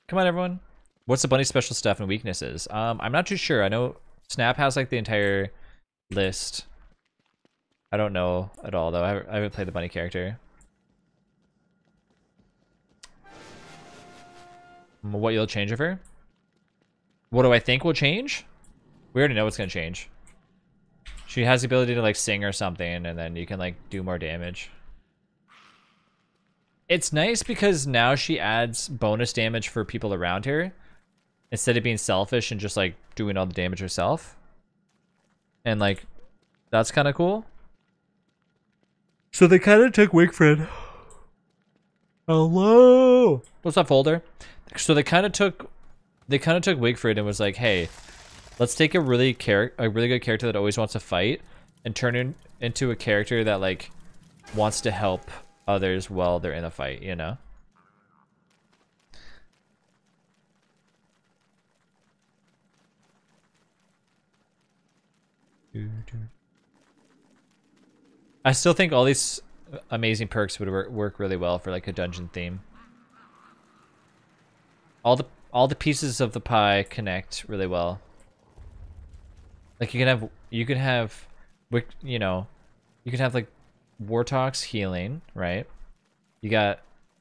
Speaker 1: Come on, everyone. What's the bunny special stuff and weaknesses? Um, I'm not too sure. I know Snap has like the entire list. I don't know at all though. I haven't, played the bunny character. What you'll change of her? What do I think will change? We already know what's gonna change. She has the ability to like sing or something, and then you can like do more damage. It's nice because now she adds bonus damage for people around her instead of being selfish and just like doing all the damage herself. And like, that's kind of cool. So they kind of took Wigfrid. Hello. What's up, folder? So they kind of took, they kind of took Wigfrid and was like, hey, let's take a really char- a really good character that always wants to fight and turn it into a character that like wants to help others while they're in a fight. You know. I still think all these amazing perks would work, work really well for like a dungeon theme. All the all the pieces of the pie connect really well. Like you can have you can have you know, you can have like Wortox healing, right? You got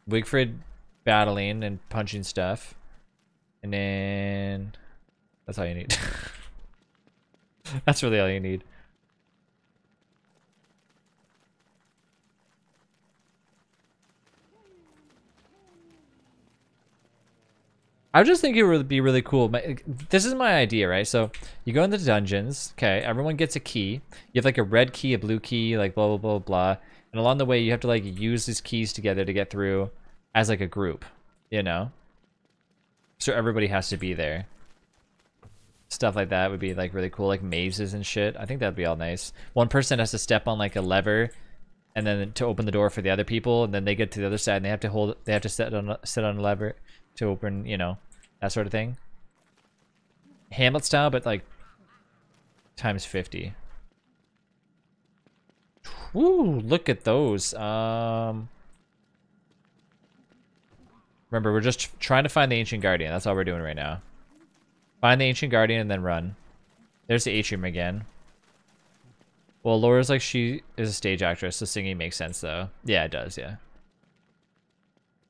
Speaker 1: Wigfrid battling and punching stuff. And then that's all you need. that's really all you need. I just think it would be really cool. My, this is my idea, right? So you go into the dungeons. Okay, everyone gets a key. You have like a red key, a blue key, like blah blah blah blah. And along the way, you have to like use these keys together to get through as like a group. You know. So everybody has to be there. Stuff like that would be like really cool, like mazes and shit. I think that'd be all nice. One person has to step on like a lever, and then to open the door for the other people, and then they get to the other side and they have to hold. They have to sit on sit on a lever to open, you know, that sort of thing. Hamlet style, but like times 50. Woo, look at those. Um, remember, we're just trying to find the Ancient Guardian. That's all we're doing right now. Find the Ancient Guardian and then run. There's the atrium again. Well, Laura's like she is a stage actress, so singing makes sense though. Yeah, it does, yeah.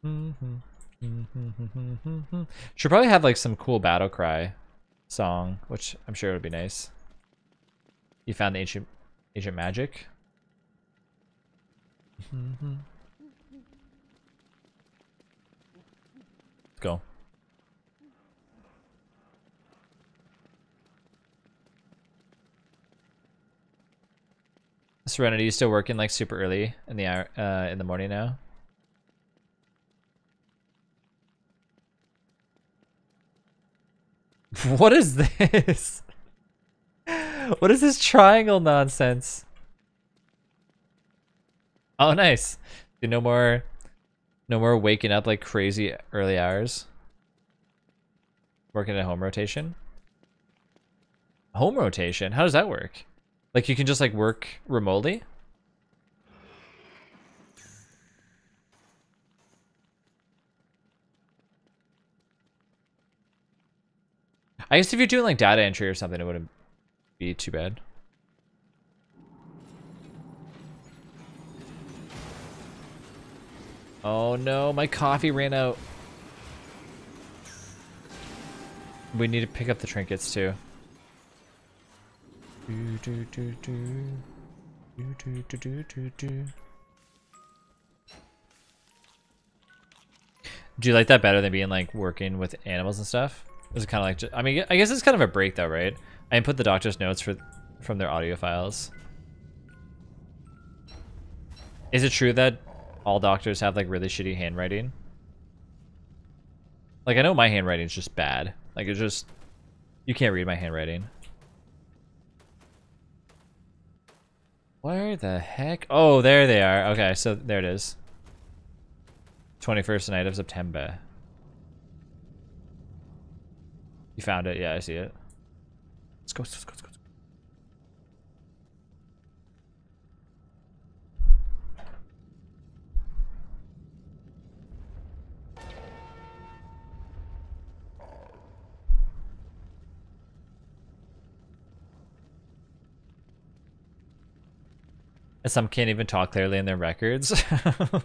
Speaker 1: Mm-hmm. Should probably have like some cool battle cry song, which I'm sure would be nice. You found the ancient ancient magic. Let's go. Serenity is still working like super early in the hour, uh, in the morning now. What is this? What is this triangle nonsense? Oh, nice. No more, no more waking up like crazy early hours. Working at home rotation. Home rotation? How does that work? Like you can just like work remotely? I guess if you're doing like data entry or something, it wouldn't be too bad. Oh no, my coffee ran out. We need to pick up the trinkets too. Do, do, do, do. Do, do, do, do, do, do. You like that better than being like working with animals and stuff? It's kind of like, I mean, I guess it's kind of a break though, right? I input the doctor's notes for from their audio files. Is it true that all doctors have like really shitty handwriting? Like I know my handwriting is just bad. Like it's just, you can't read my handwriting. Where the heck? Oh, there they are. Okay, so there it is. 21st night of September. You found it? Yeah, I see it. Let's go, let's go, let's go. And some can't even talk clearly in their records. or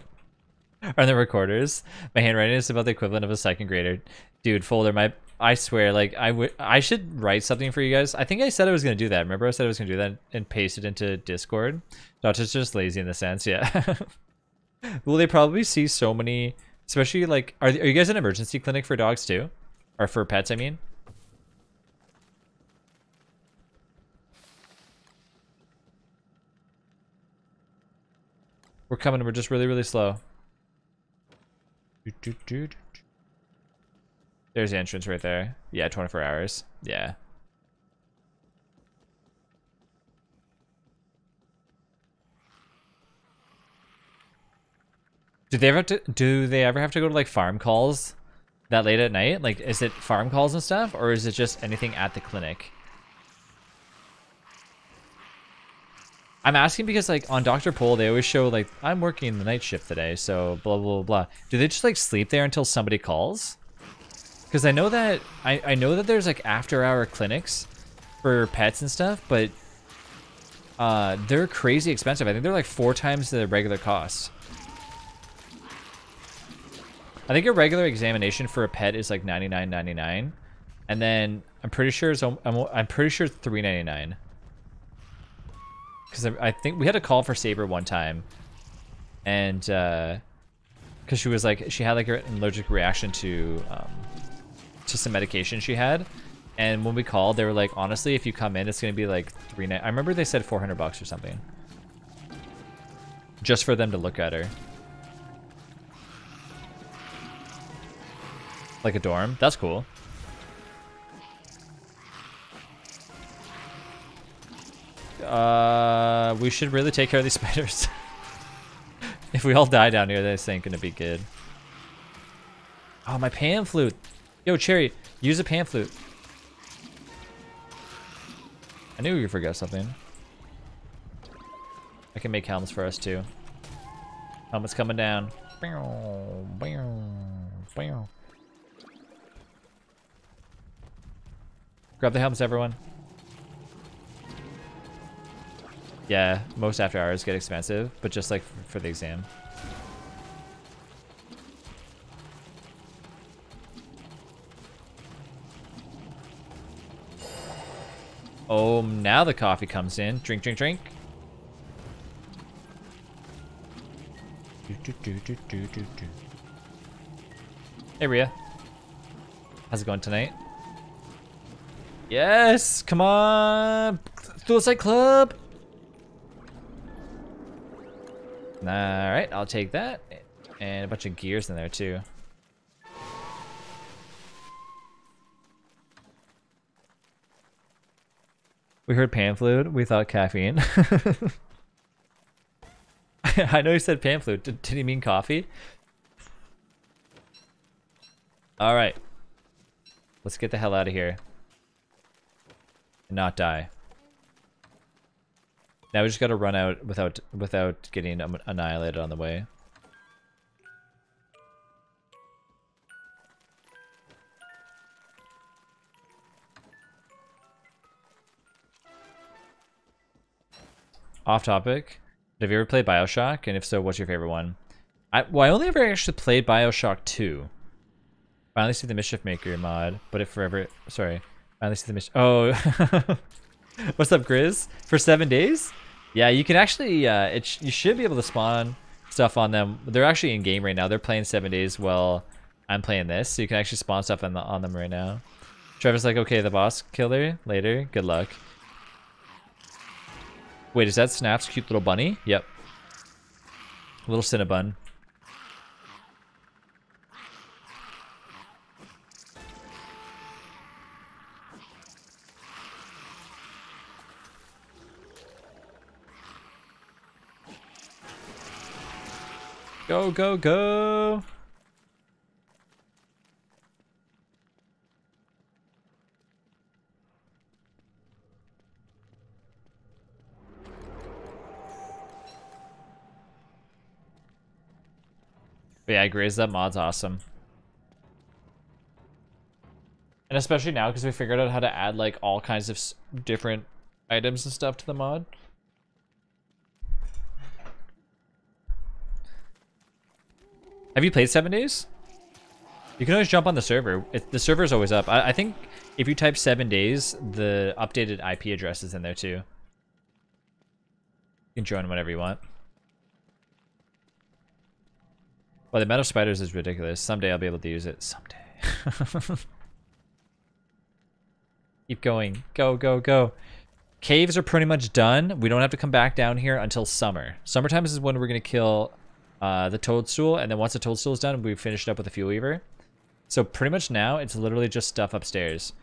Speaker 1: in the recorders. My handwriting is about the equivalent of a second grader. Dude, folder, my I swear, like I would, I should write something for you guys. I think I said I was gonna do that. Remember, I said I was gonna do that and paste it into Discord. Not just just lazy in the sense, yeah. Will they probably see so many, especially like, are are you guys an emergency clinic for dogs too, or for pets? I mean. We're coming. We're just really, really slow. There's the entrance right there. Yeah, 24 hours. Yeah. Do they ever to, do they ever have to go to like farm calls that late at night? Like is it farm calls and stuff or is it just anything at the clinic? I'm asking because like on Dr. Pol, they always show like I'm working the night shift today, so blah blah blah blah. Do they just like sleep there until somebody calls? Because I know that I, I know that there's like after hour clinics for pets and stuff, but uh, they're crazy expensive. I think they're like four times the regular cost. I think a regular examination for a pet is like $99.99, and then I'm pretty sure it's I'm, I'm pretty sure it's $3.99. Because I, I think we had a call for Saber one time, and uh, because she was like she had like an allergic reaction to um, to some medication she had. And when we called, they were like, honestly, if you come in, it's gonna be like three. I remember they said 400 bucks or something, just for them to look at her. Like a dorm. That's cool. Uh, we should really take care of these spiders. if we all die down here, this ain't gonna be good. Oh, my pan flute. Yo, Cherry, use a pan flute. I knew you forgot something. I can make helmets for us too. Helmet's coming down. Grab the helmets, everyone. Yeah, most after hours get expensive, but just like for the exam. Oh, now the coffee comes in. Drink, drink, drink. Hey, Ria. How's it going tonight? Yes! Come on! Suicide Club! Alright, I'll take that. And a bunch of gears in there, too. We heard pan fluid. We thought caffeine. I know he said pan fluid. Did, did he mean coffee? All right. Let's get the hell out of here. And not die. Now we just gotta run out without without getting annihilated on the way. Off topic. but Have you ever played Bioshock? And if so, what's your favorite one? I well, I only ever actually played Bioshock 2. Finally see the Mischief Maker mod, but if forever sorry. Finally see the Mischief Oh What's up, Grizz? For seven days? Yeah, you can actually uh it sh you should be able to spawn stuff on them. They're actually in game right now. They're playing seven days while I'm playing this, so you can actually spawn stuff on the on them right now. Trevor's like, okay, the boss killer later. Good luck. Wait, is that Snap's cute little bunny? Yep. Little Cinnabon. Go, go, go! But yeah, Graze that mod's awesome. And especially now because we figured out how to add like all kinds of different items and stuff to the mod. Have you played Seven Days? You can always jump on the server. It, the server's always up. I, I think if you type Seven Days, the updated IP address is in there too. You can join whenever you want. Well, the of spiders is ridiculous. Someday I'll be able to use it. Someday. Keep going. Go, go, go. Caves are pretty much done. We don't have to come back down here until summer. Summertime is when we're going to kill uh, the toadstool. And then once the toadstool is done, we finish it up with a fuel weaver. So pretty much now, it's literally just stuff upstairs.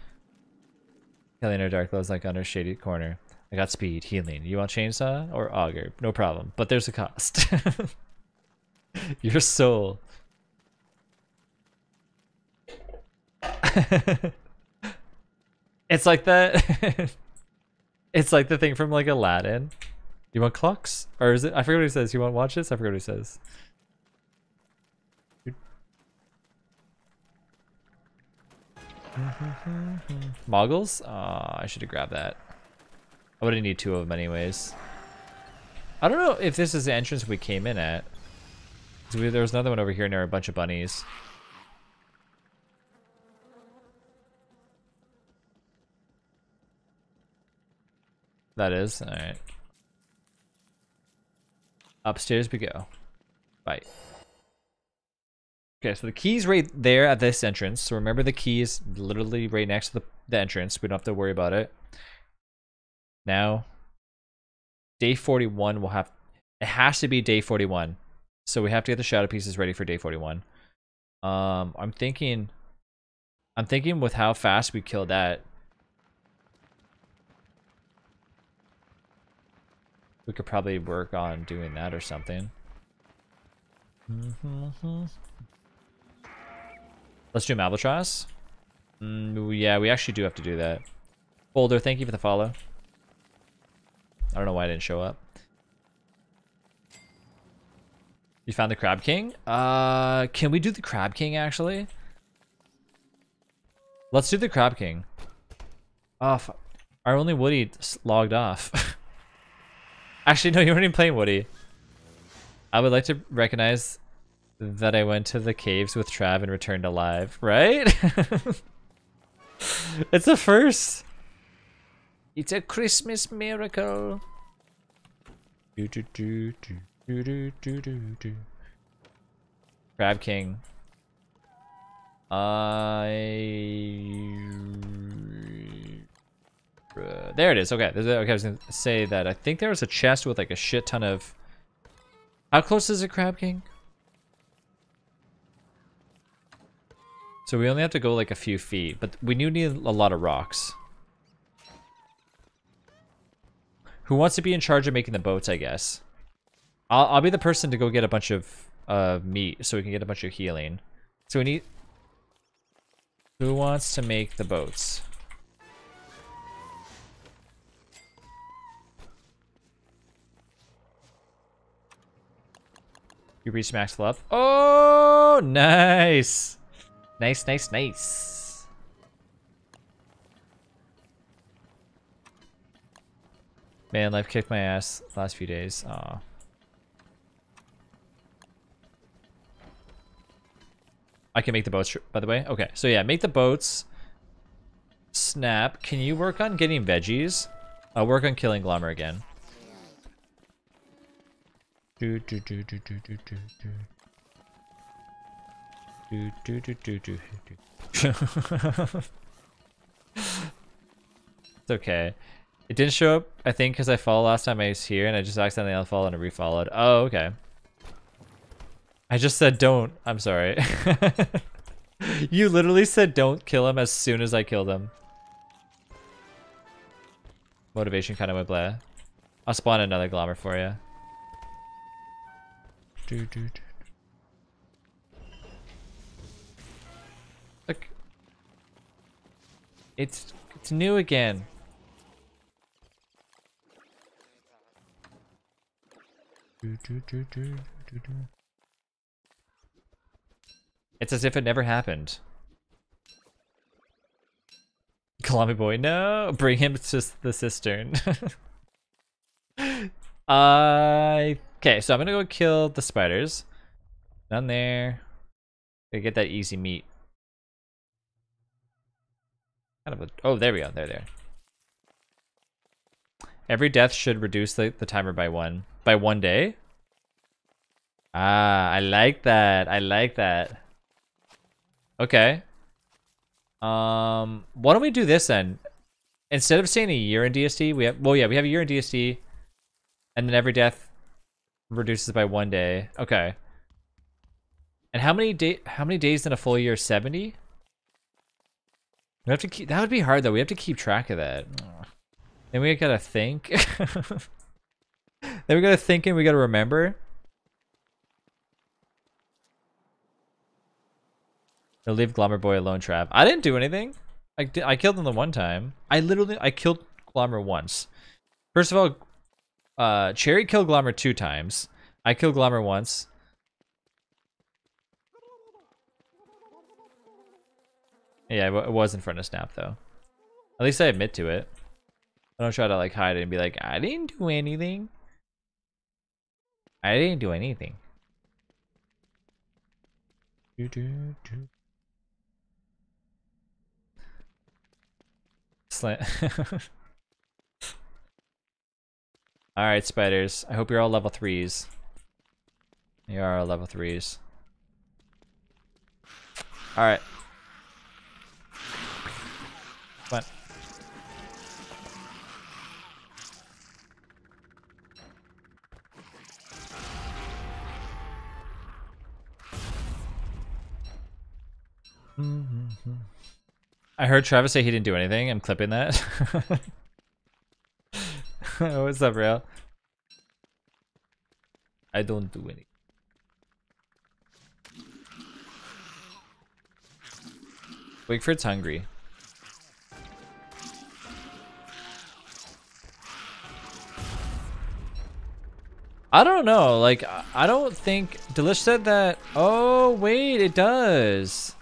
Speaker 1: Killing our dark clothes like under shady corner. I got speed, healing. You want chainsaw or auger? No problem. But there's a cost. Your soul. it's like that. it's like the thing from like Aladdin. You want clocks? Or is it? I forget what he says. You want watches? I forget what he says. Moggles? Oh, I should have grabbed that. I would have need two of them anyways. I don't know if this is the entrance we came in at. We, another one over here near a bunch of bunnies. That is, alright. Upstairs we go. Bye. Okay, so the key's right there at this entrance. So remember the key is literally right next to the, the entrance. We don't have to worry about it. Now, day 41 will have... It has to be day 41. So we have to get the shadow pieces ready for day 41. Um, I'm thinking... I'm thinking with how fast we killed that, we could probably work on doing that or something. Let's do Malbatross. Mm, yeah, we actually do have to do that. Boulder, thank you for the follow. I don't know why I didn't show up. You found the Crab King? Uh, can we do the Crab King actually? Let's do the Crab King. Oh, our only Woody logged off. actually, no, you weren't even playing Woody. I would like to recognize that I went to the caves with Trav and returned alive, right? it's a first. It's a Christmas miracle. Do, do, do, do, do, do, do, do. Crab King. I. Uh, there it is. Okay. Okay. I was gonna say that. I think there was a chest with like a shit ton of. How close is it, Crab King? So we only have to go like a few feet, but we do need a lot of rocks. Who wants to be in charge of making the boats, I guess? I'll, I'll be the person to go get a bunch of uh, meat so we can get a bunch of healing. So we need... Who wants to make the boats? You reached max up. Oh, nice. Nice, nice, nice. Man, life kicked my ass last few days. Aw. I can make the boats, by the way. Okay, so yeah, make the boats. Snap. Can you work on getting veggies? I'll work on killing Glommer again. Do, do, do, do, do, do, do, do. Do, do, do, do, do, do. it's okay. It didn't show up, I think, because I followed last time I was here, and I just accidentally unfollowed and refollowed. Oh, okay. I just said don't. I'm sorry. you literally said don't kill him as soon as I killed him. Motivation kind of went blah. I'll spawn another Glommer for you. Look. It's it's new again. Do, do, do, do, do, do. It's as if it never happened. Glommer boy, no! Bring him to the cistern. uh, okay, so I'm gonna go kill the spiders. Down there. Gonna get that easy meat. Kind of a, oh, there we go. There, there. Every death should reduce the, the timer by one. By one day? Ah, I like that. I like that. Okay. Um, why don't we do this then? Instead of saying a year in DST, we have, well, yeah, we have a year in DST, and then every death reduces by one day. Okay. And how many day, how many days in a full year? 70? We have to keep, that would be hard though. We have to keep track of that. Then we gotta think. then we gotta think and we gotta remember. Leave Glommer Boy alone, Trav. I didn't do anything. I, did, I killed him the one time. I literally, I killed Glommer once. First of all, uh, Cherry killed Glommer two times. I killed Glommer once. Yeah, it was in front of Snap, though. At least I admit to it. I don't try to, like, hide it and be like, I didn't do anything. I didn't do anything. Do, do, do. Slant. Alright, spiders. I hope you're all level 3s. You are all level 3s. All right. Come mm-hmm. on. I heard Travis say he didn't do anything. I'm clipping that. What's up, real? I don't do anything. Wigfrid's hungry. I don't know. Like, I don't think Delish said that. Oh, wait, it does.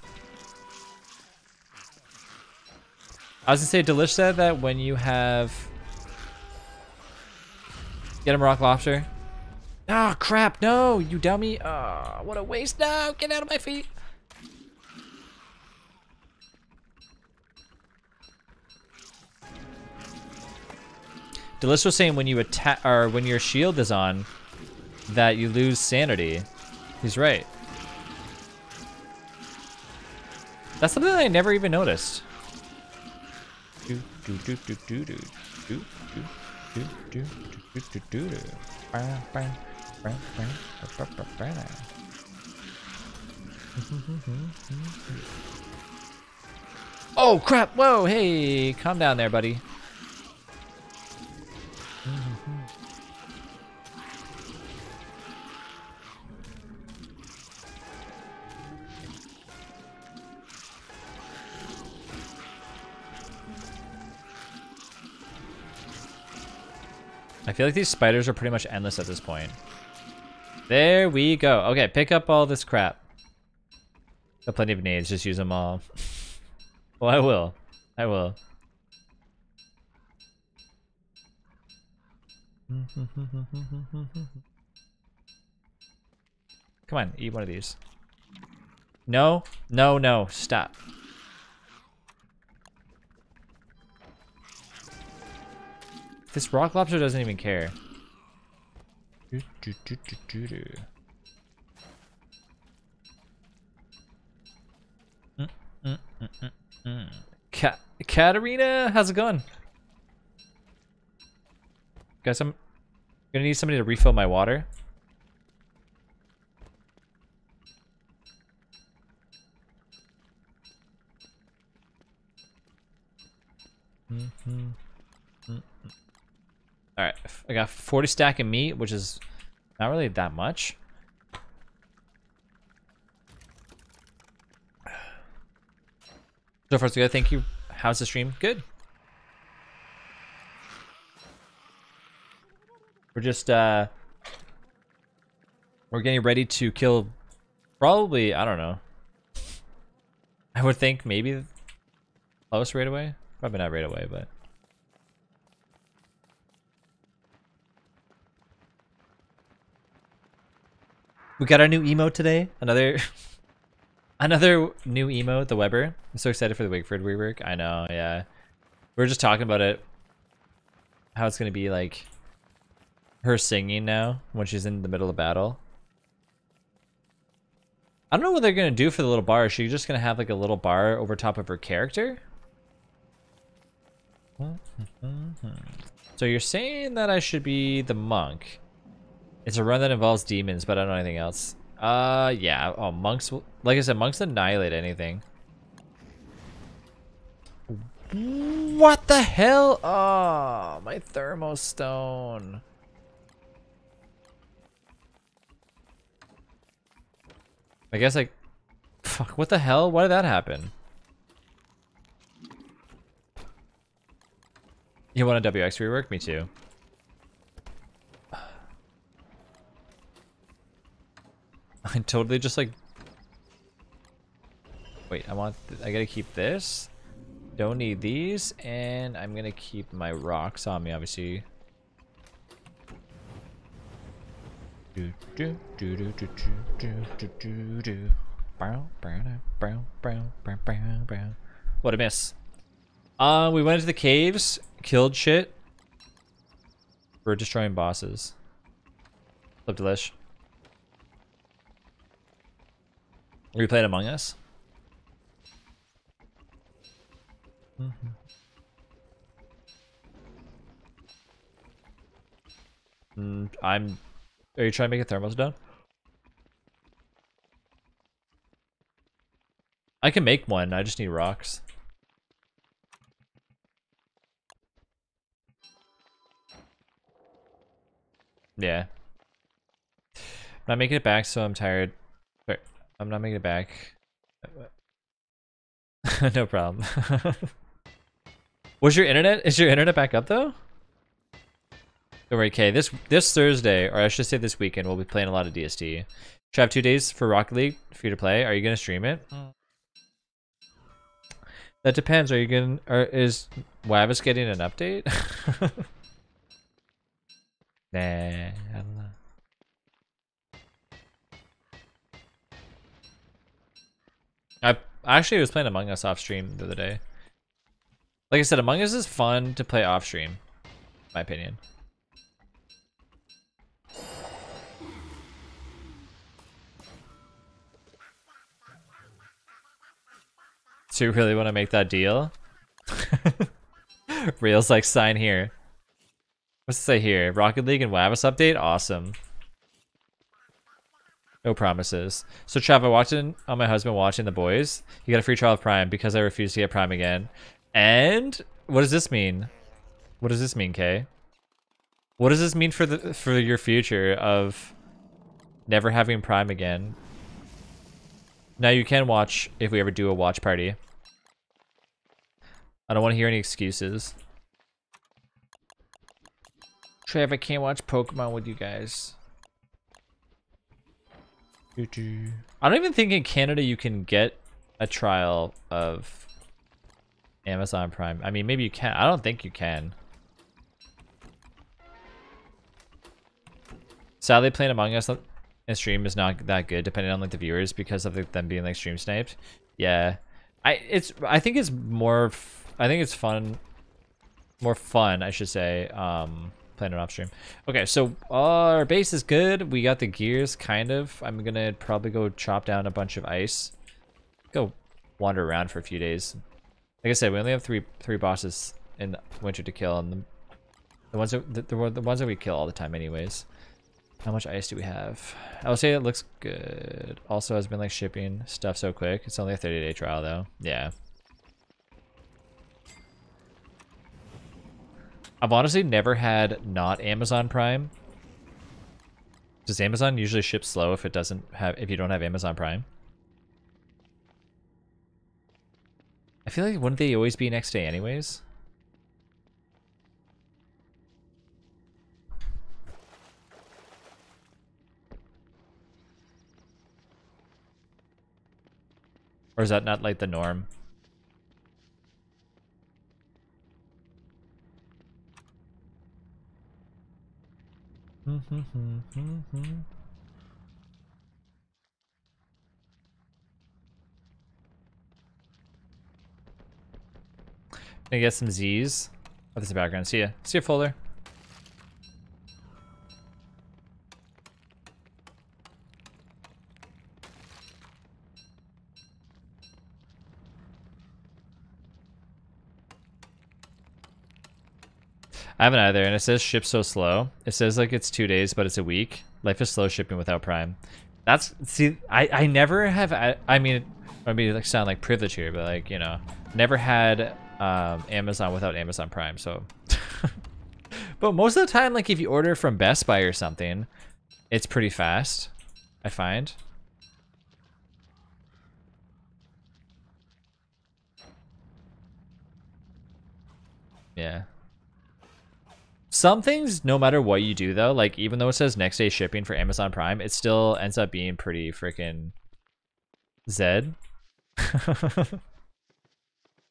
Speaker 1: I was gonna say, Delish said that when you have. Get him rock lobster. Ah, crap! No, you dummy! Ah, what a waste! No, get out of my feet! Delish was saying when you attack or when your shield is on, that you lose sanity. He's right. That's something I never even noticed. Oh crap! Whoa! Hey, calm down there, buddy. I feel like these spiders are pretty much endless at this point. There we go. Okay, pick up all this crap. Got plenty of nades, just use them all. well, I will. I will. Come on, eat one of these. No, no, no, stop. This rock lobster doesn't even care. Do, do, do, do, do, do. Ka Katarina, how's it going? Guys, I'm gonna need somebody to refill my water. Mm-hmm. All right, I got 40 stack of meat, which is not really that much. So far, so good. Thank you. How's the stream? Good. We're just uh, we're getting ready to kill. Probably, I don't know. I would think maybe close right away. Probably not right away, but. We got our new emote today. Another another new emote, the Weber. I'm so excited for the Wigfrid rework. I know, yeah. We were just talking about it. How it's gonna be like her singing now when she's in the middle of battle. I don't know what they're gonna do for the little bar. Is she just gonna have like a little bar over top of her character? So you're saying that I should be the monk. It's a run that involves demons, but I don't know anything else. Uh, yeah. Oh, monks. Like I said, monks annihilate anything. What the hell? Oh, my thermostone. I guess like, fuck. What the hell? Why did that happen? You want a WX rework? Me too. I totally just like. Wait, I want. I gotta keep this. Don't need these, and I'm gonna keep my rocks on me, obviously. Do do do do do do do do do. Bow, bow, bow, bow, bow, bow, bow. What a miss. Uh, we went into the caves, killed shit. We're destroying bosses. Flip delish. Are we playing Among Us? Mm, I'm. Are you trying to make a thermostone? I can make one. I just need rocks. Yeah. I'm not making it back, so I'm tired. I'm not making it back. no problem. Was your internet? Is your internet back up though? Don't worry, Kay. This this Thursday, or I should say this weekend, we'll be playing a lot of DST. Should I have two days for Rocket League for you to play? Are you gonna stream it? Mm. That depends. Are you gonna? Or is Wavis getting an update? nah, I don't know. I actually was playing Among Us off stream the other day. Like I said, Among Us is fun to play off stream, my opinion. So you really want to make that deal? Reels like sign here. What's it say here? Rocket League and Wavis update? Awesome. No promises. So Trav, I walked in on my husband watching The Boys. He got a free trial of Prime because I refused to get Prime again. And what does this mean? What does this mean, Kay? What does this mean for the for your future of never having Prime again? Now you can watch if we ever do a watch party. I don't want to hear any excuses. Trav, I can't watch Pokemon with you guys. I don't even think in Canada you can get a trial of Amazon Prime. I mean, maybe you can. I don't think you can. Sadly, playing Among Us in stream is not that good, depending on like the viewers, because of them being like stream sniped. Yeah, I it's I think it's more. I think it's fun, more fun, I should say. Um, playing it off stream. Okay, so our base is good. We got the gears, kind of. I'm gonna probably go chop down a bunch of ice. Go wander around for a few days. Like I said, we only have three three bosses in winter to kill, and the, the ones that the, the ones that we kill all the time, anyways. How much ice do we have? I would say it looks good. Also has been like shipping stuff so quick. It's only a 30 day trial though. Yeah. I've honestly never had not Amazon Prime. Does Amazon usually ship slow if it doesn't have if you don't have Amazon Prime? I feel like wouldn't they always be next day anyways? Or is that not like the norm? Gonna get some Z's. Oh, there's a background. See ya. See ya, folder. I haven't either, and it says ship so slow. It says like it's two days, but it's a week. Life is slow shipping without Prime. That's see, I I never have. I, I mean, I mean, like sound like privilege here, but like you know, never had um, Amazon without Amazon Prime. So, but most of the time, like if you order from Best Buy or something, it's pretty fast. I find. Yeah. Some things, no matter what you do though, like even though it says next day shipping for Amazon Prime, it still ends up being pretty freaking Zed.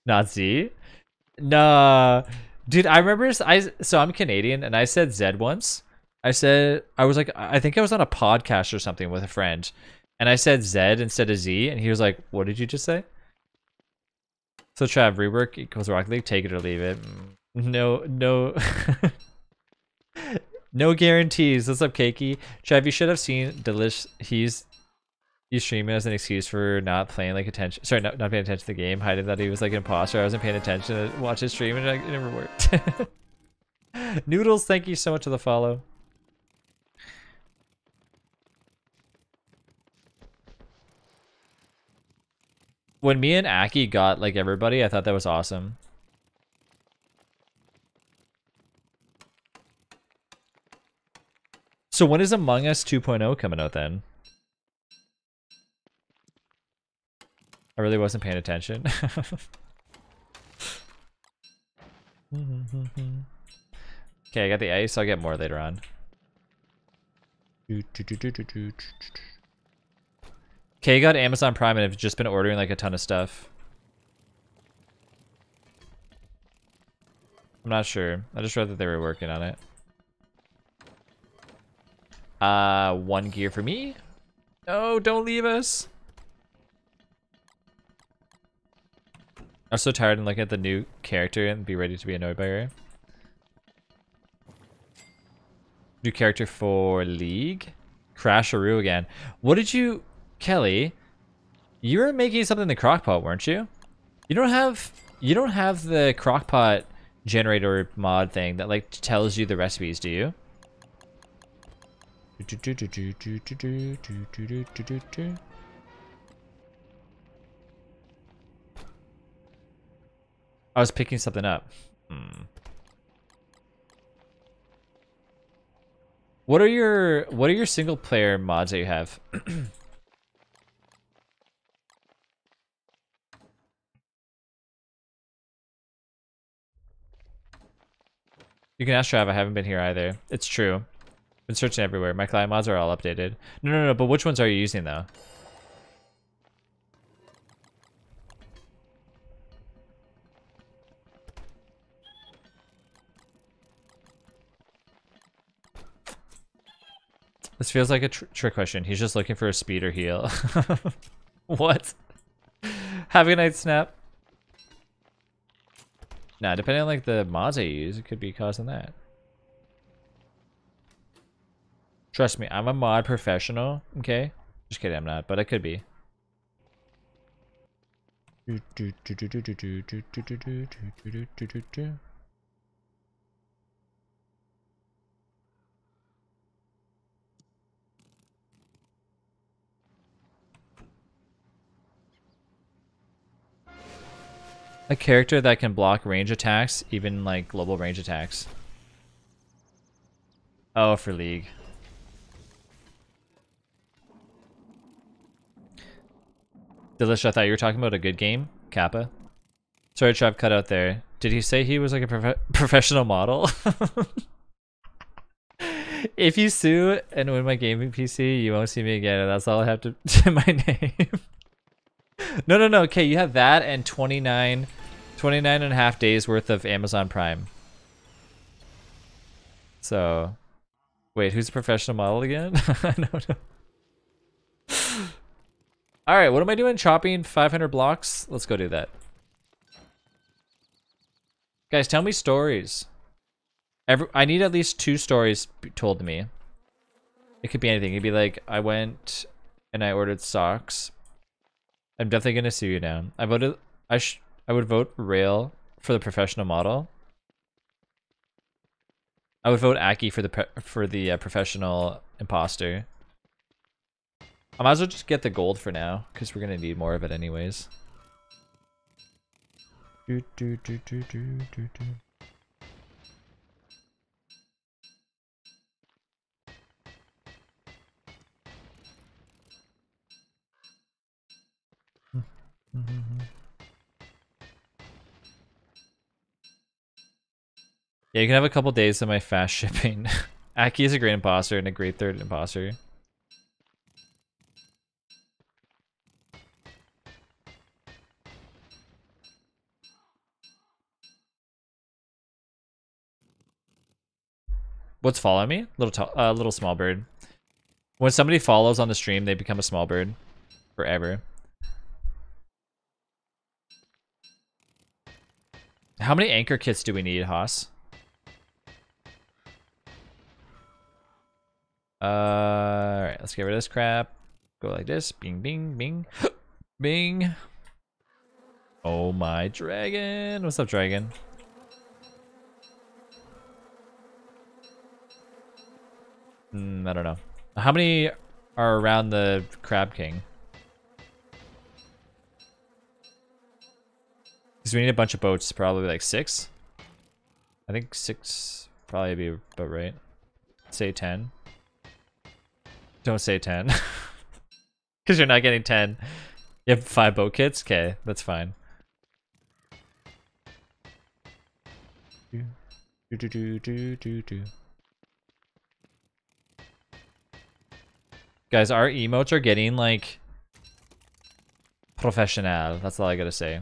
Speaker 1: Not Z. Nah, dude. I remember I so I'm Canadian and I said Zed once. I said I was like I think I was on a podcast or something with a friend, and I said Zed instead of Z, and he was like, "What did you just say?" So Trav, rework equals Rocket League. Take it or leave it. Mm, no, no. no guarantees. What's up, Cakey? Trav, you should have seen Delish. He's You stream it as an excuse for not playing like attention. Sorry, not, not paying attention to the game. Hiding that he was like an imposter. I wasn't paying attention to watch his stream and it never worked. Noodles, thank you so much for the follow. When me and Aki got like everybody, I thought that was awesome. So when is Among Us 2.0 coming out then? I really wasn't paying attention. okay, I got the ice. I'll get more later on. Okay, got Amazon Prime and I've just been ordering like a ton of stuff. I'm not sure. I just read that they were working on it. Uh, one gear for me. No, don't leave us. I'm so tired and looking at the new character and be ready to be annoyed by her. New character for League? Crash Aru again. What did you... Kelly, you were making something in the crockpot, weren't you? You don't have... You don't have the crockpot generator mod thing that like tells you the recipes, do you? I was picking something up. Hmm. What are your what are your single player mods that you have? you can ask Trav, I haven't been here either. It's true. Been searching everywhere. My client mods are all updated. No, no, no, but which ones are you using though? This feels like a tr trick question. He's just looking for a speed or heal. what? Have a night, Snap. Nah, depending on like the mods I use, it could be causing that. Trust me, I'm a mod professional, okay? Just kidding, I'm not, but I could be. A character that can block range attacks, even like global range attacks. Oh, for League. Delish, I thought you were talking about a good game, Kappa. Sorry, Trav cut out there. Did he say he was like a prof professional model? if you sue and win my gaming PC, you won't see me again, and that's all I have to to my name. no, no, no. Okay, you have that and 29, 29 and a half days worth of Amazon Prime. So, wait, who's a professional model again? I don't know. All right, what am I doing? Chopping 500 blocks? Let's go do that. Guys, tell me stories. Every, I need at least two stories told to me. It could be anything. It'd be like, I went and I ordered socks. I'm definitely gonna sue you now. I voted. I sh. I would vote Rail for the professional model. I would vote Aki for the for the uh, professional imposter. I might as well just get the gold for now, because we're gonna need more of it anyways. Do, do, do, do, do, do, do. Yeah, you can have a couple days of my fast shipping. Aki is a great imposter and a great third imposter. What's follow me? Little uh, little small bird. When somebody follows on the stream, they become a small bird forever. How many anchor kits do we need, Haas? Uh, all right, let's get rid of this crap. Go like this. Bing, bing, bing. bing. Oh my dragon. What's up, dragon? Hmm, I don't know. How many are around the Crab King? Because we need a bunch of boats, probably like six. I think six probably be about right. Say ten. Don't say ten. Because you're not getting ten. You have five boat kits? Okay, that's fine. Do, do, do, do, do, do. Guys, our emotes are getting like professional. That's all I gotta say.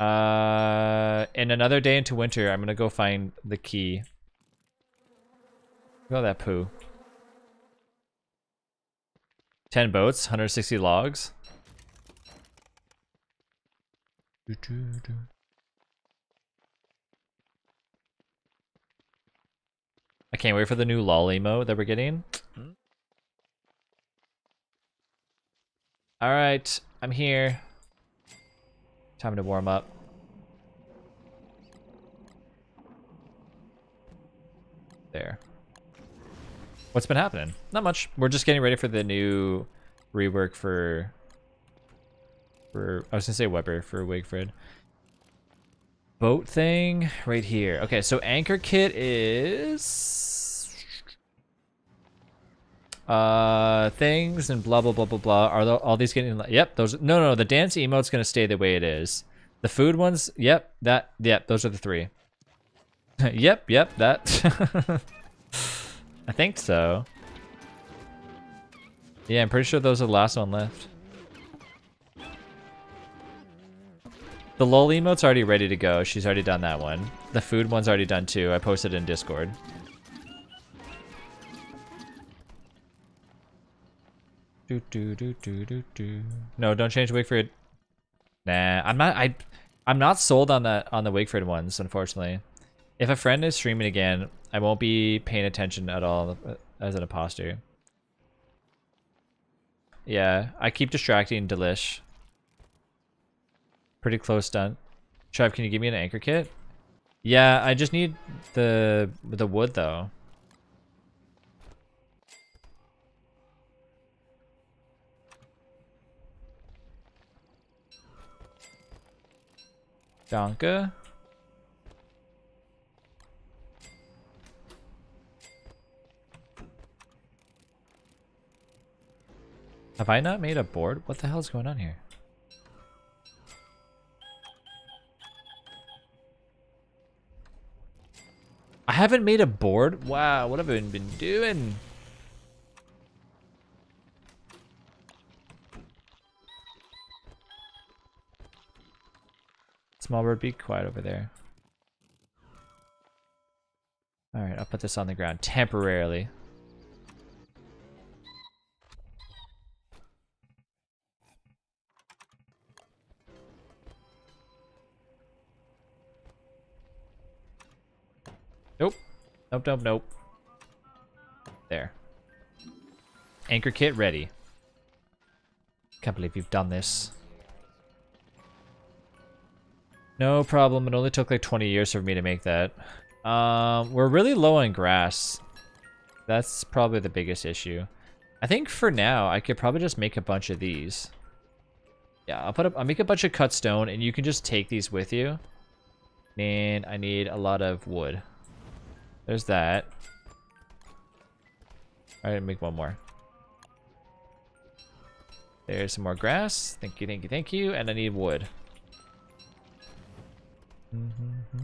Speaker 1: Uh, in another day into winter, I'm gonna go find the key. Look at that poo. 10 boats, 160 logs. Do, do, do. I can't wait for the new lolly emote that we're getting. Alright, I'm here. Time to warm up. There. What's been happening? Not much. We're just getting ready for the new rework for for I was gonna say Webber for Wigfrid. Boat thing right here. Okay, so anchor kit is uh things and blah blah blah blah blah. Are all these getting? Yep, those. No, no, the dance emote's gonna stay the way it is. The food ones. Yep, that. Yep, those are the three. yep, yep, that. I think so. Yeah, I'm pretty sure those are the last one left. The lol emote's already ready to go. She's already done that one. The food one's already done too. I posted in Discord. Do do do do do do. No, don't change Wigfrid. Nah, I'm not. I, I'm not sold on that on the Wigfrid ones, unfortunately. If a friend is streaming again, I won't be paying attention at all uh, as an imposter. Yeah, I keep distracting Delish. Pretty close done. Trev, can you give me an anchor kit? Yeah, I just need the the wood though. Danke. Have I not made a board? What the hell is going on here? I haven't made a board? Wow, what have I been doing? Small bird, be quiet over there. Alright, I'll put this on the ground temporarily. Nope. Nope, nope, nope. There. Anchor kit ready. Can't believe you've done this. No problem. It only took like 20 years for me to make that. Um, we're really low on grass. That's probably the biggest issue. I think for now, I could probably just make a bunch of these. Yeah, I'll put up, I'll make a bunch of cut stone and you can just take these with you. And I need a lot of wood. There's that. Alright, make one more. There's some more grass. Thank you, thank you, thank you. And I need wood. Mm-hmm.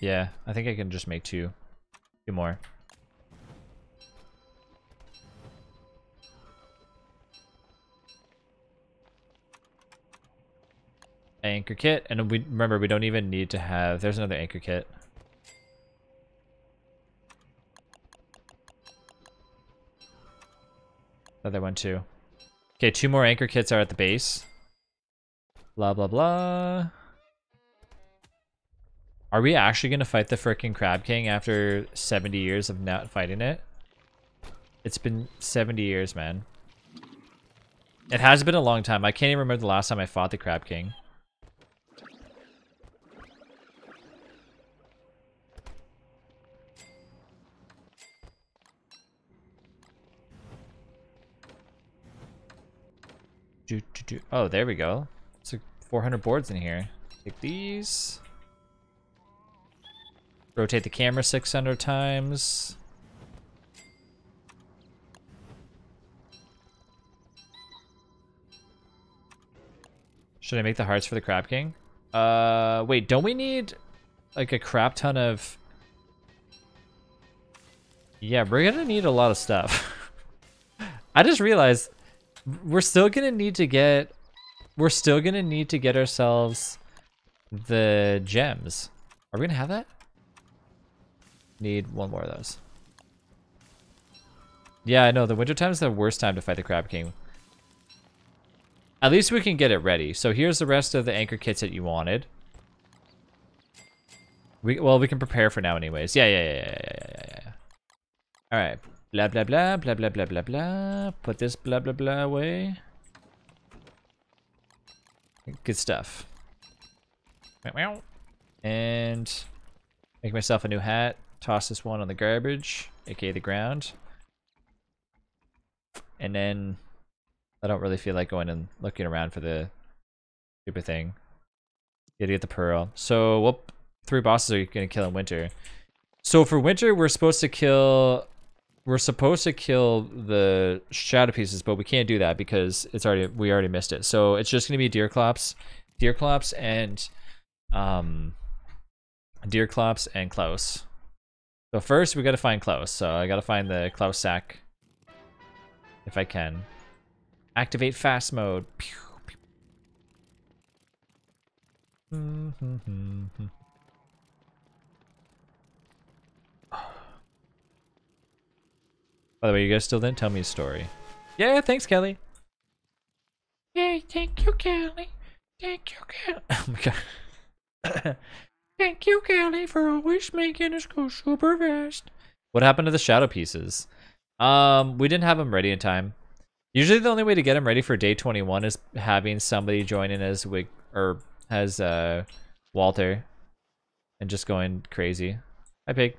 Speaker 1: Yeah, I think I can just make two. Two more. Anchor kit, and we remember we don't even need to have. There's another anchor kit. Other one too. Okay, two more anchor kits are at the base. Blah blah blah. Are we actually gonna fight the frickin' Crab King after 70 years of not fighting it? It's been 70 years, man. It has been a long time. I can't even remember the last time I fought the Crab King. Do, do, do. Oh, there we go. It's like 400 boards in here. Take these. Rotate the camera 600 times. Should I make the hearts for the Crab King? Uh, wait, don't we need like a crap ton of... Yeah, we're gonna need a lot of stuff. I just realized we're still gonna need to get... We're still gonna need to get ourselves the gems. Are we gonna have that? Need one more of those. Yeah, I know. The wintertime is the worst time to fight the Crab King. At least we can get it ready. So here's the rest of the anchor kits that you wanted. We well, we can prepare for now, anyways. Yeah, yeah, yeah, yeah, yeah, yeah, yeah. All right. Blah blah blah blah blah blah blah blah. Put this blah blah blah away. Good stuff. And make myself a new hat. Toss this one on the garbage, aka the ground. And then I don't really feel like going and looking around for the stupid thing. You gotta get the pearl. So what three bosses are you gonna kill in winter? So for winter, we're supposed to kill we're supposed to kill the shadow pieces, but we can't do that because it's already we already missed it. So it's just gonna be Deerclops, deer clops, and um, Deerclops and Klaus. So first we gotta find Klaus. So I gotta find the Klaus sack if I can. Activate fast mode. Pew, pew. By the way, you guys still didn't tell me a story. Yeah, thanks, Kelly. Yay, thank you, Kelly. Thank you, Kelly. Oh my god. thank you, Kelly, for always making us go super fast. What happened to the shadow pieces? Um, we didn't have them ready in time. Usually the only way to get them ready for day 21 is having somebody join in as Wig or as uh Walter and just going crazy. Hi pig.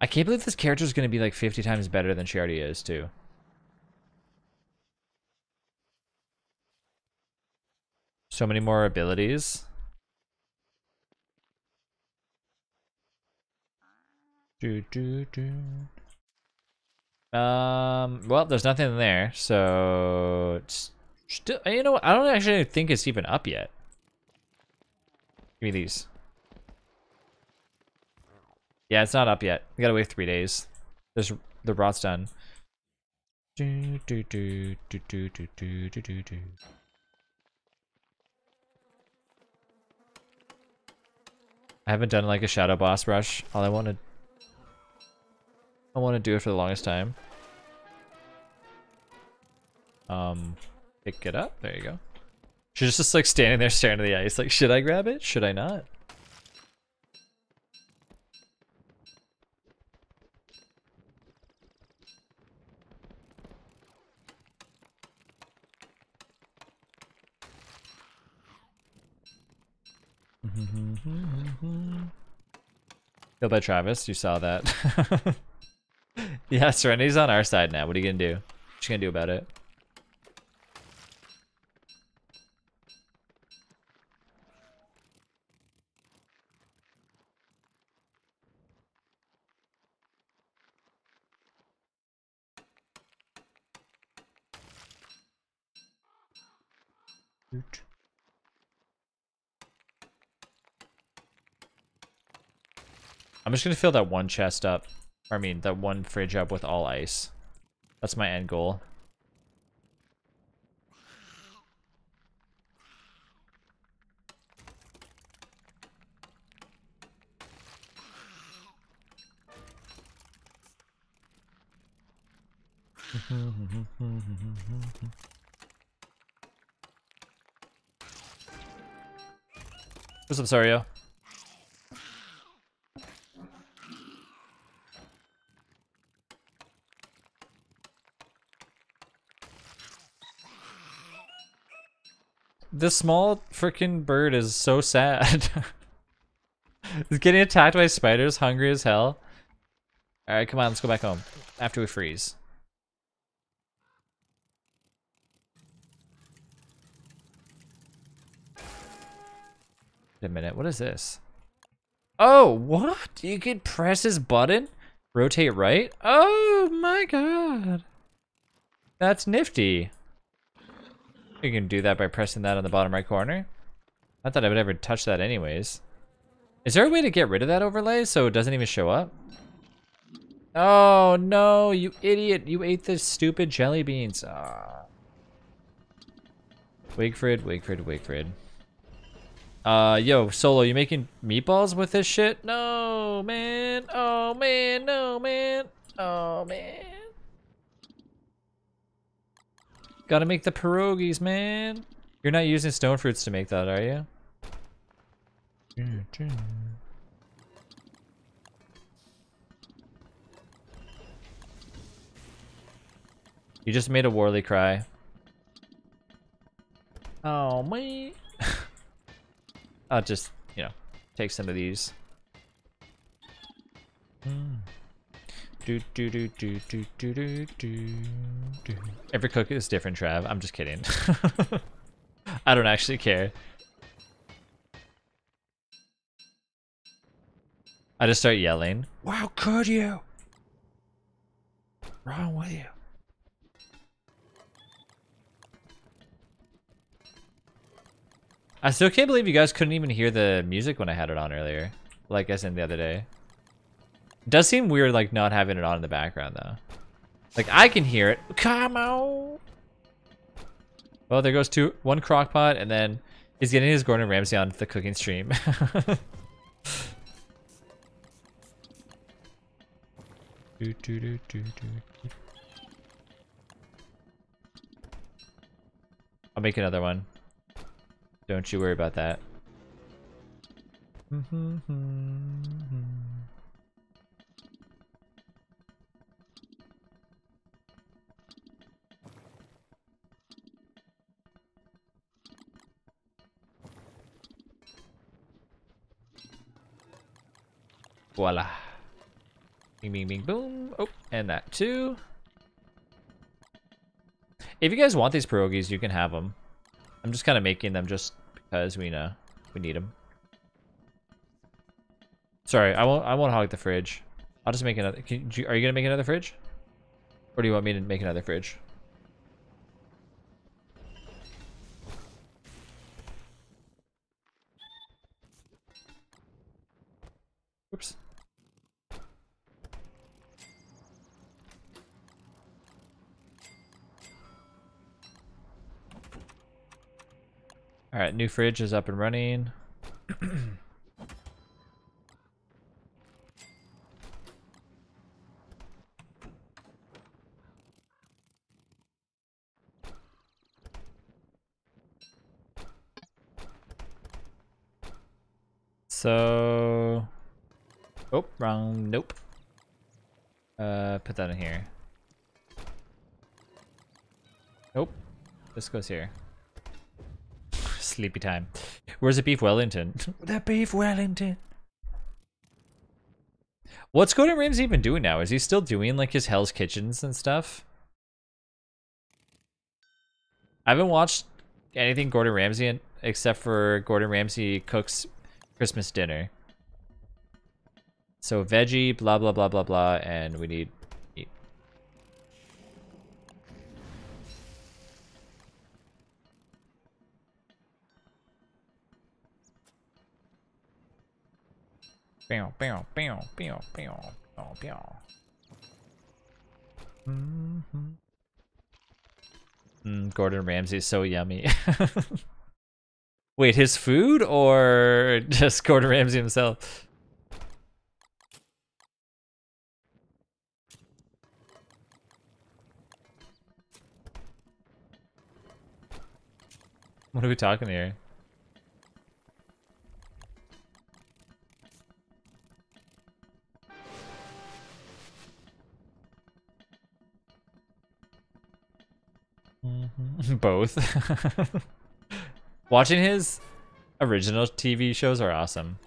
Speaker 1: I can't believe this character is going to be like 50 times better than she already is, too. So many more abilities. Do, do, do. Um, well, there's nothing there, so still, you know? I don't actually think it's even up yet. Give me these. Yeah, it's not up yet. We gotta wait three days. There's the rot's done. Do, do, do, do, do, do, do, do, do, do. I haven't done like a shadow boss rush. All I want to I want to do it for the longest time. Um, pick it up. There you go. She's just like standing there staring at the ice. Like, should I grab it? Should I not? Killed by Travis, you saw that. yeah, Serenity's on our side now. What are you gonna do? What you gonna do about it? I'm just gonna fill that one chest up. I mean, that one fridge up with all ice. That's my end goal. What's up, Sario? This small freaking bird is so sad. He's getting attacked by spiders, hungry as hell. Alright, come on, let's go back home. After we freeze. Wait a minute, what is this? Oh, what? You can press his button? Rotate right? Oh my god. That's nifty. You can do that by pressing that on the bottom right corner. I thought I would ever touch that anyways. Is there a way to get rid of that overlay so it doesn't even show up? Oh no, you idiot. You ate the stupid jelly beans. Ah. Wigfrid, Wigfrid, Wigfrid. Uh, yo, Solo, you making meatballs with this shit? No, man. Oh, man. No, man. Oh, man. Gotta make the pierogies, man. You're not using stone fruits to make that, are you? You just made a Warly cry. Oh, man. I'll just, you know, take some of these. Hmm. Do, do, do, do, do, do, do, do, do. Every cook is different, Trav. I'm just kidding. I don't actually care. I just start yelling. Wow, could you? Wrong with you? I still can't believe you guys couldn't even hear the music when I had it on earlier. Like I said the other day. It does seem weird like not having it on in the background though. Like I can hear it. Come on. Well, there goes two, one crock pot, and then he's getting his Gordon Ramsay on the cooking stream. do, do, do, do, do. I'll make another one. Don't you worry about that. Mm-hmm, mm-hmm, mm-hmm. Voila. Bing, bing, bing, boom. Oh, and that too. If you guys want these pierogies, you can have them. I'm just kind of making them just because we know we need them. Sorry, I won't. I won't hog the fridge. I'll just make another. Can, you, are you gonna make another fridge, or do you want me to make another fridge? New fridge is up and running. so, oh, wrong. Nope. Uh, put that in here. Nope. This goes here. Sleepy time. Where's the beef Wellington? the beef Wellington. What's Gordon Ramsay even doing now? Is he still doing like his Hell's Kitchens and stuff? I haven't watched anything Gordon Ramsay in, except for Gordon Ramsay cooks Christmas dinner. So veggie, blah blah blah blah blah, and we need Bow. Mm -hmm. Mm, Gordon Ramsay is so yummy. Wait, his food or just Gordon Ramsay himself? What are we talking here? Both. Watching his original TV shows are awesome.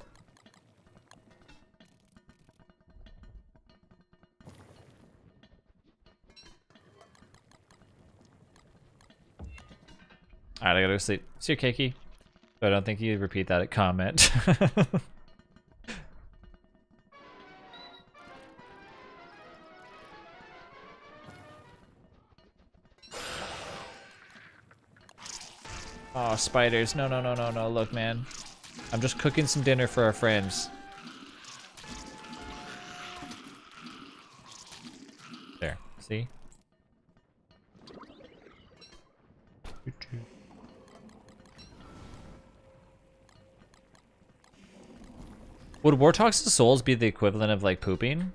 Speaker 1: Alright, I gotta go sleep. See you, Keiki. But I don't think you repeat that comment. spiders. No, no, no, no, no. Look, man. I'm just cooking some dinner for our friends. There. See? Would Wortox's souls be the equivalent of like pooping?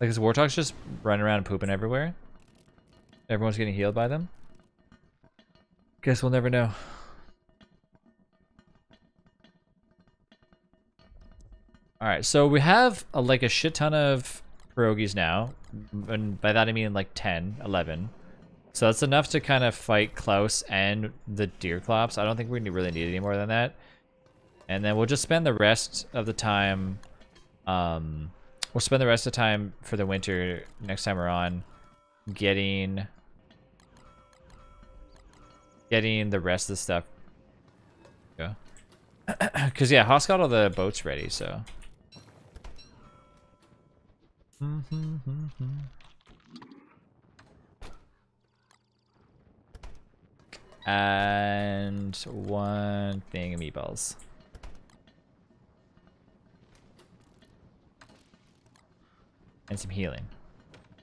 Speaker 1: Like is Wortox just running around pooping everywhere? Everyone's getting healed by them? Guess we'll never know. Alright, so we have a, like a shit ton of pierogies now. And by that I mean like 10, 11. So that's enough to kind of fight Klaus and the deer Deerclops. I don't think we really need any more than that. And then we'll just spend the rest of the time, um, we'll spend the rest of the time for the winter next time we're on getting, getting the rest of the stuff. Yeah. Cause yeah, Haas got all the boats ready, so. And one thing of meatballs. And some healing.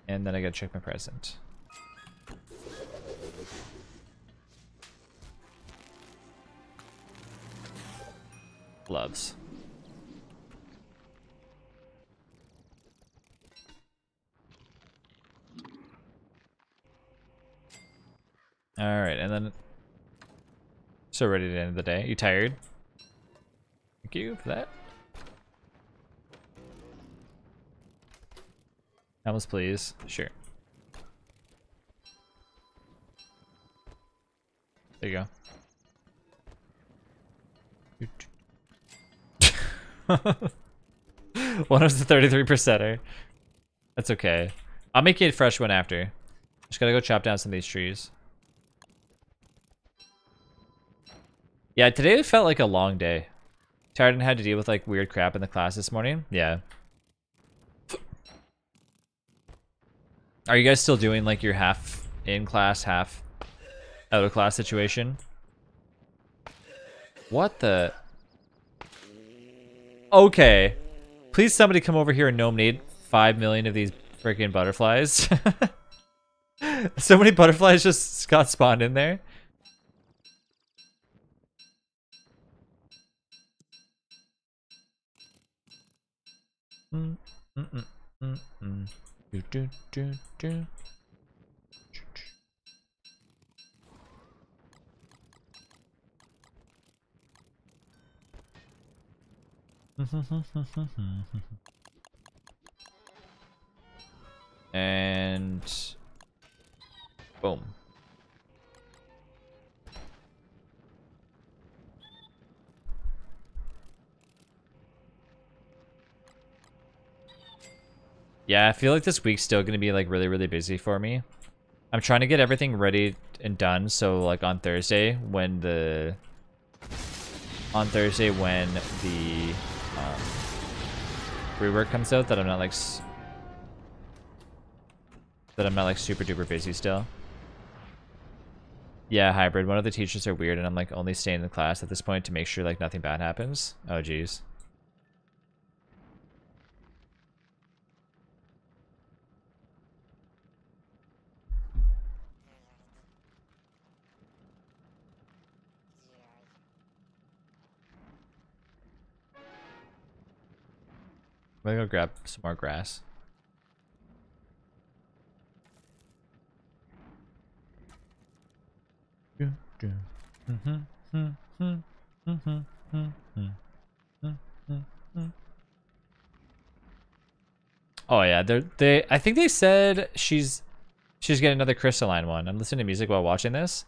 Speaker 1: And then I gotta check my present. Gloves. Alright, and then... So ready to end the day. You tired? Thank you for that. Helmets, please. Sure. There you go. one was the 33 percenter. That's okay. I'll make you a fresh one after. Just gotta go chop down some of these trees. Yeah, today felt like a long day. Tired and had to deal with like weird crap in the class this morning. Yeah. Are you guys still doing like your half in class, half out of class situation? What the? Okay. Please somebody come over here and nominate 5 million of these freaking butterflies. so many butterflies just got spawned in there. Mm, mm, mm, mm, mm. Do, do, do, and boom. Yeah, I feel like this week's still gonna be like really, really busy for me. I'm trying to get everything ready and done, so like on Thursday when the on Thursday when the um, rework comes out, that I'm not like that I'm not like super duper busy still. Yeah, hybrid. One of the teachers are weird, and I'm like only staying in the class at this point to make sure like nothing bad happens. Oh, geez. I'm gonna go grab some more grass. Oh yeah, they they. I think they said she's she's getting another crystalline one. I'm listening to music while watching this.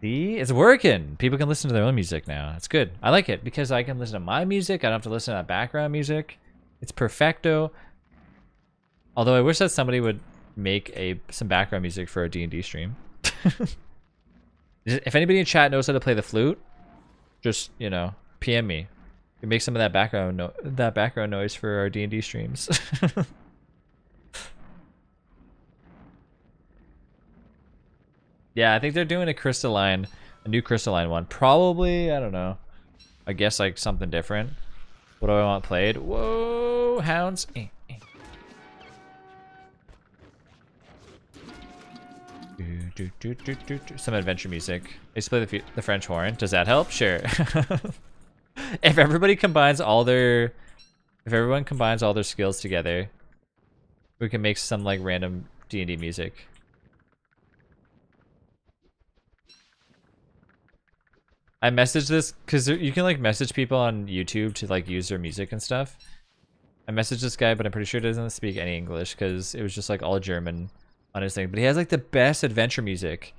Speaker 1: See, it's working. People can listen to their own music now. It's good. I like it because I can listen to my music. I don't have to listen to that background music. It's perfecto. Although I wish that somebody would make a some background music for a D&D stream. if anybody in chat knows how to play the flute, just, you know, PM me. Make some of that background no that background noise for our D&D streams. yeah, I think they're doing a crystalline, a new crystalline one. Probably, I don't know. I guess like something different. What do I want played? Whoa, hounds. Eh, eh. Do, do, do. Some adventure music. I play the, the French horn. Does that help? Sure. if everybody combines all their, if everyone combines all their skills together, we can make some like random D and D music. I messaged this because you can like message people on YouTube to like use their music and stuff. I messaged this guy, but I'm pretty sure he doesn't speak any English because it was just like all German on his thing. But he has like the best adventure music.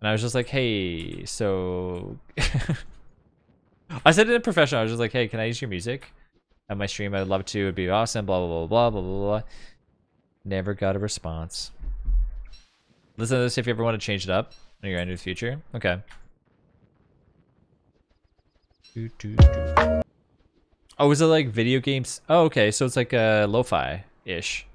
Speaker 1: And I was just like, hey, so I said it in professional. I was just like, hey, can I use your music at my stream? I'd love to. It'd be awesome. Blah blah blah blah blah blah blah. Never got a response. Listen to this if you ever want to change it up in your end of the future. Okay. Oh, is it like video games? Oh, okay. So it's like a uh, lo-fi ish.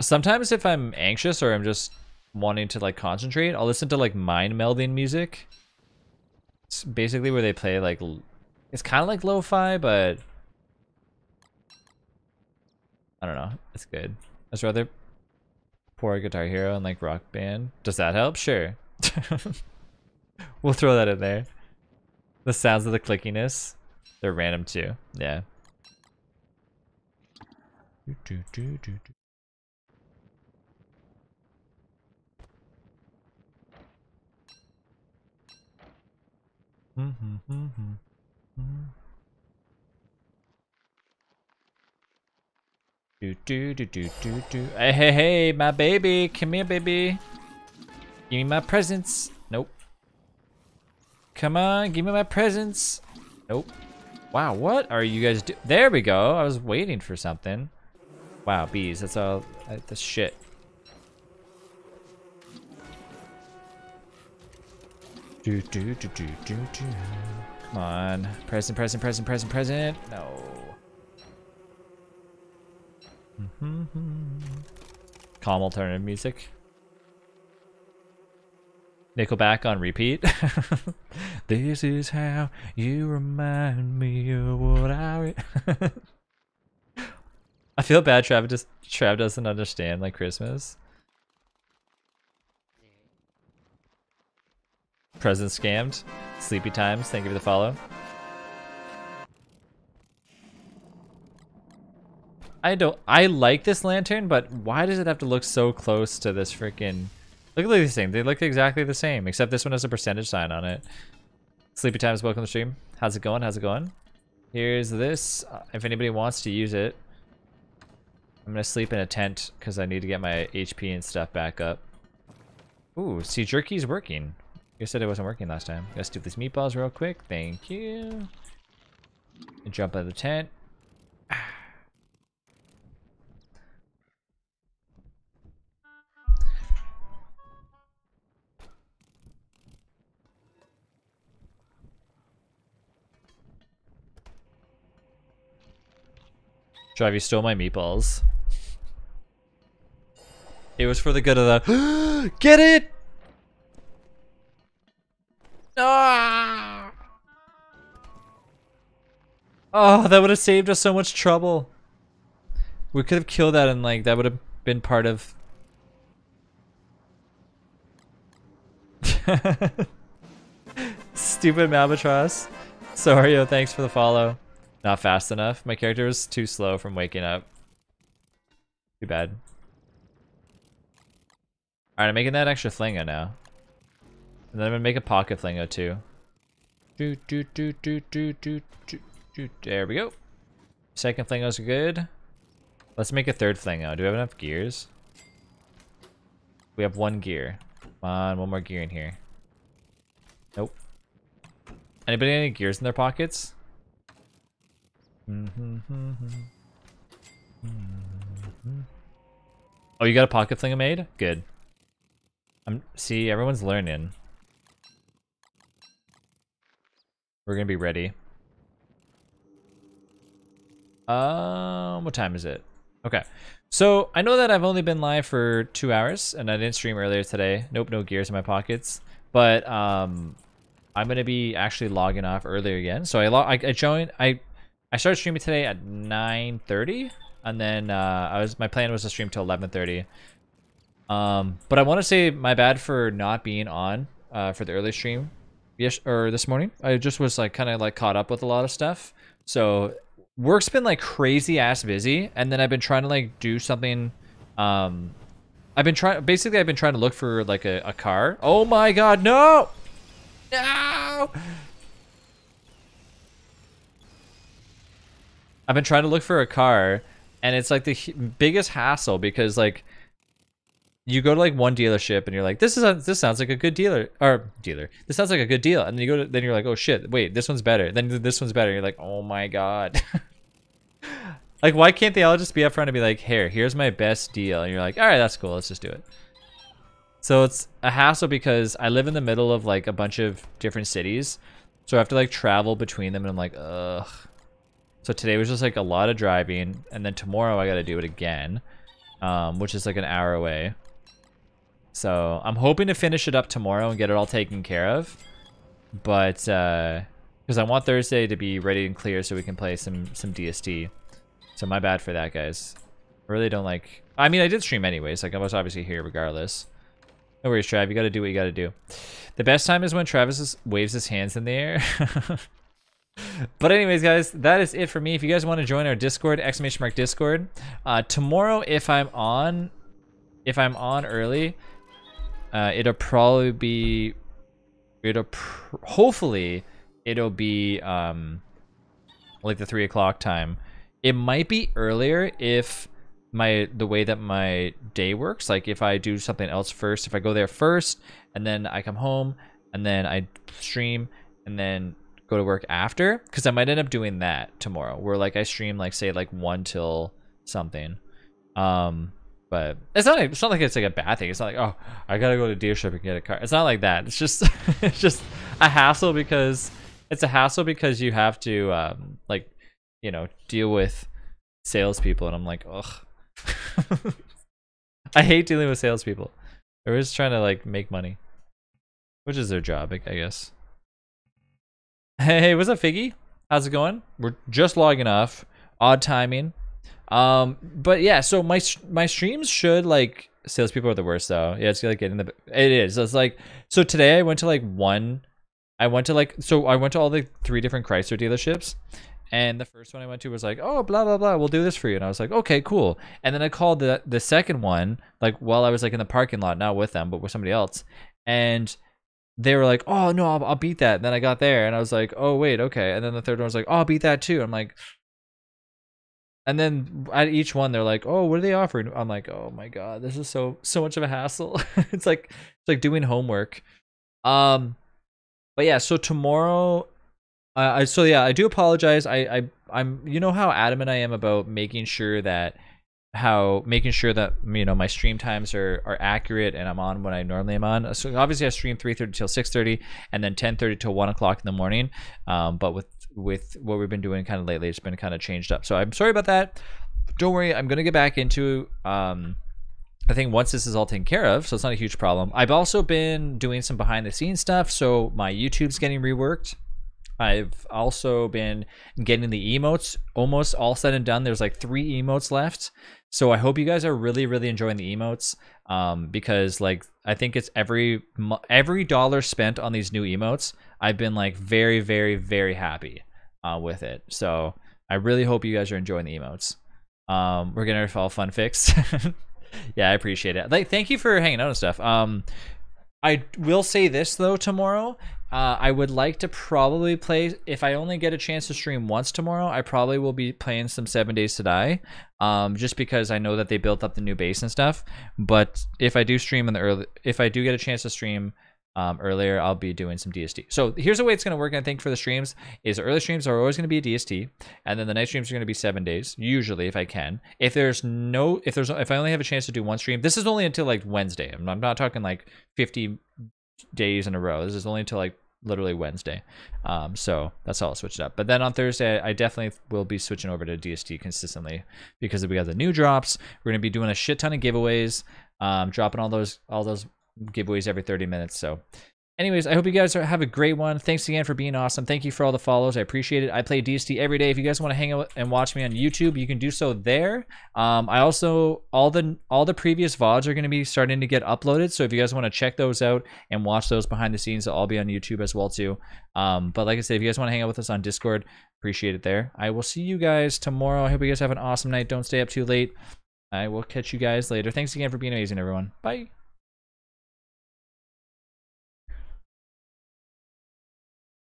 Speaker 1: Sometimes if I'm anxious or I'm just wanting to like concentrate, I'll listen to like mind melding music. It's basically where they play like it's kind of like lo-fi, but I don't know. It's good. I'd rather pour Guitar Hero and like Rock Band. Does that help? Sure. we'll throw that in there. The sounds of the clickiness, they're random too. Yeah. Do, do, do, do, do. Do do do do. Hey hey hey, my baby, come here, baby. Give me my presents. Nope. Come on, give me my presents. Nope. Wow, what are you guys do? There we go. I was waiting for something. Wow, bees. That's all. Uh, the shit. Do do do do do do. Come on, present, present, present, present, present. No. Calm alternative music. Nickelback on repeat. this is how you remind me of what I. I feel bad. Trav just Trav doesn't understand like Christmas. Present scammed. Sleepy times. Thank you for the follow. I don't. I like this lantern, but why does it have to look so close to this freaking? Look at these things. They look exactly the same, except this one has a percentage sign on it. Sleepy times. Welcome to the stream. How's it going? How's it going? Here's this. Uh, if anybody wants to use it, I'm gonna sleep in a tent because I need to get my HP and stuff back up. Ooh, see, jerky's working. You said it wasn't working last time. Let's do these meatballs real quick. Thank you. Jump out of the tent. Drive, you stole my meatballs. It was for the good of the- Get it! Ah! Oh, that would have saved us so much trouble. We could have killed that and like, that would have been part of... Stupid Malbatross. Sorry, yo. thanks for the follow. Not fast enough. My character was too slow from waking up. Too bad. Alright, I'm making that extra flingo now. And then I'm gonna make a pocket flingo too. Do, do, do, do, do, do, do. There we go. Second flingo's good. Let's make a third flingo. Do we have enough gears? We have one gear. Come on, one more gear in here. Nope. Anybody any gears in their pockets? Mm-hmm, mm-hmm, mm-hmm. Oh, you got a pocket thing I made? Good. I'm see everyone's learning. We're gonna be ready. Um, what time is it? Okay, so I know that I've only been live for two hours, and I didn't stream earlier today. Nope, no gears in my pockets. But um, I'm gonna be actually logging off earlier again. So I I, I joined. I I started streaming today at 9:30, and then uh, I was my plan was to stream till 11:30. Um, but I want to say my bad for not being on uh, for the early stream, yes, or this morning. I just was like kind of like caught up with a lot of stuff. So work's been like crazy ass busy, and then I've been trying to like do something. Um, I've been trying. Basically, I've been trying to look for like a, a car. Oh my god, no! No! I've been trying to look for a car, and it's like the biggest hassle because like you go to like one dealership and you're like, this is a, this sounds like a good dealer or dealer. This sounds like a good deal, and then you go to then you're like, oh shit, wait, this one's better. Then this one's better. You're like, oh my god. like, why can't they all just be upfront and be like, here, here's my best deal, and you're like, all right, that's cool, let's just do it. So it's a hassle because I live in the middle of like a bunch of different cities. So I have to like travel between them and I'm like, ugh. So today was just like a lot of driving and then tomorrow I got to do it again, um, which is like an hour away. So I'm hoping to finish it up tomorrow and get it all taken care of. But, uh, because I want Thursday to be ready and clear so we can play some, some DST. So my bad for that, guys. I really don't like, I mean, I did stream anyways. Like I was obviously here regardless. No worries, Trav. You got to do what you got to do. The best time is when Travis is, waves his hands in the air. but anyways, guys, that is it for me. If you guys want to join our Discord, exclamation mark Discord, uh, tomorrow if I'm on, if I'm on early, uh, it'll probably be, it'll pr hopefully it'll be um, like the three o'clock time. It might be earlier if my the way that my day works like if i do something else first if i go there first and then i come home and then i stream and then go to work after? Because i might end up doing that tomorrow where like i stream like say like one till something. Um but it's not like, it's not like it's like a bad thing. It's not like oh i gotta go to dealership and get a car. It's not like that. It's just it's just a hassle because it's a hassle because you have to um like you know deal with salespeople and i'm like ugh. I hate dealing with salespeople. They're just trying to like make money, which is their job, I guess. Hey, what's up, Figgy? How's it going? We're just logging off. Odd timing. Um, but yeah, so my my streams should like salespeople are the worst though. Yeah, it's like getting the it is. It's like so today I went to like one. I went to like so I went to all the three different Chrysler dealerships, and the first one I went to was like, oh, blah blah blah, we'll do this for you. And I was like, okay, cool. And then I called the the second one like while I was like in the parking lot, not with them, but with somebody else, and they were like, oh no, I'll, I'll beat that. And then I got there and I was like, oh wait, okay. And then the third one was like, oh, I'll beat that too. I'm like, and then at each one they're like, oh, what are they offering? I'm like, oh my god, this is so so much of a hassle. it's like it's like doing homework. Um, but yeah, so tomorrow I so yeah, I do apologize. I, I I'm you know how adamant I am about making sure that how making sure that you know my stream times are are accurate and I'm on when I normally am on. So obviously I stream 3:30 till 6:30 and then 10:30 till 1 o'clock in the morning. Um, but with with what we've been doing kind of lately, it's been kind of changed up. So I'm sorry about that. Don't worry, I'm gonna get back into um I think once this is all taken care of, so it's not a huge problem. I've also been doing some behind the scenes stuff, so my YouTube's getting reworked. I've also been getting the emotes almost all said and done. There's like three emotes left. So I hope you guys are really, really enjoying the emotes. Um, because like I think it's every every dollar spent on these new emotes, I've been like very, very, very happy uh, with it. So I really hope you guys are enjoying the emotes. Um, we're our all fun fix. yeah, I appreciate it. Like, thank you for hanging out and stuff. Um, I will say this though tomorrow. Uh, I would like to probably play if I only get a chance to stream once tomorrow. I probably will be playing some Seven Days to Die, um, just because I know that they built up the new base and stuff. But if I do stream in the early, if I do get a chance to stream um, earlier, I'll be doing some DST. So here's the way it's going to work. I think for the streams is early streams are always going to be DST, and then the night streams are going to be seven days usually if I can. If there's no, if there's, if I only have a chance to do one stream, this is only until like Wednesday. I'm not talking like 50 days in a row. This is only until like literally Wednesday. Um, so that's all I'll switch it up. But then on Thursday, I definitely will be switching over to DST consistently because we got the new drops. We're gonna be doing a shit ton of giveaways, um, dropping all those all those giveaways every 30 minutes. So anyways, I hope you guys are, have a great one. Thanks again for being awesome. Thank you for all the follows. I appreciate it. I play DST every day. If you guys want to hang out and watch me on YouTube, you can do so there. Um, I also all the all the previous VODs are going to be starting to get uploaded. So if you guys want to check those out and watch those behind the scenes, they'll all be on YouTube as well too. Um, but like I said, if you guys want to hang out with us on Discord, appreciate it there. I will see you guys tomorrow. I hope you guys have an awesome night. Don't stay up too late. I will catch you guys later. Thanks again for being amazing, everyone. Bye.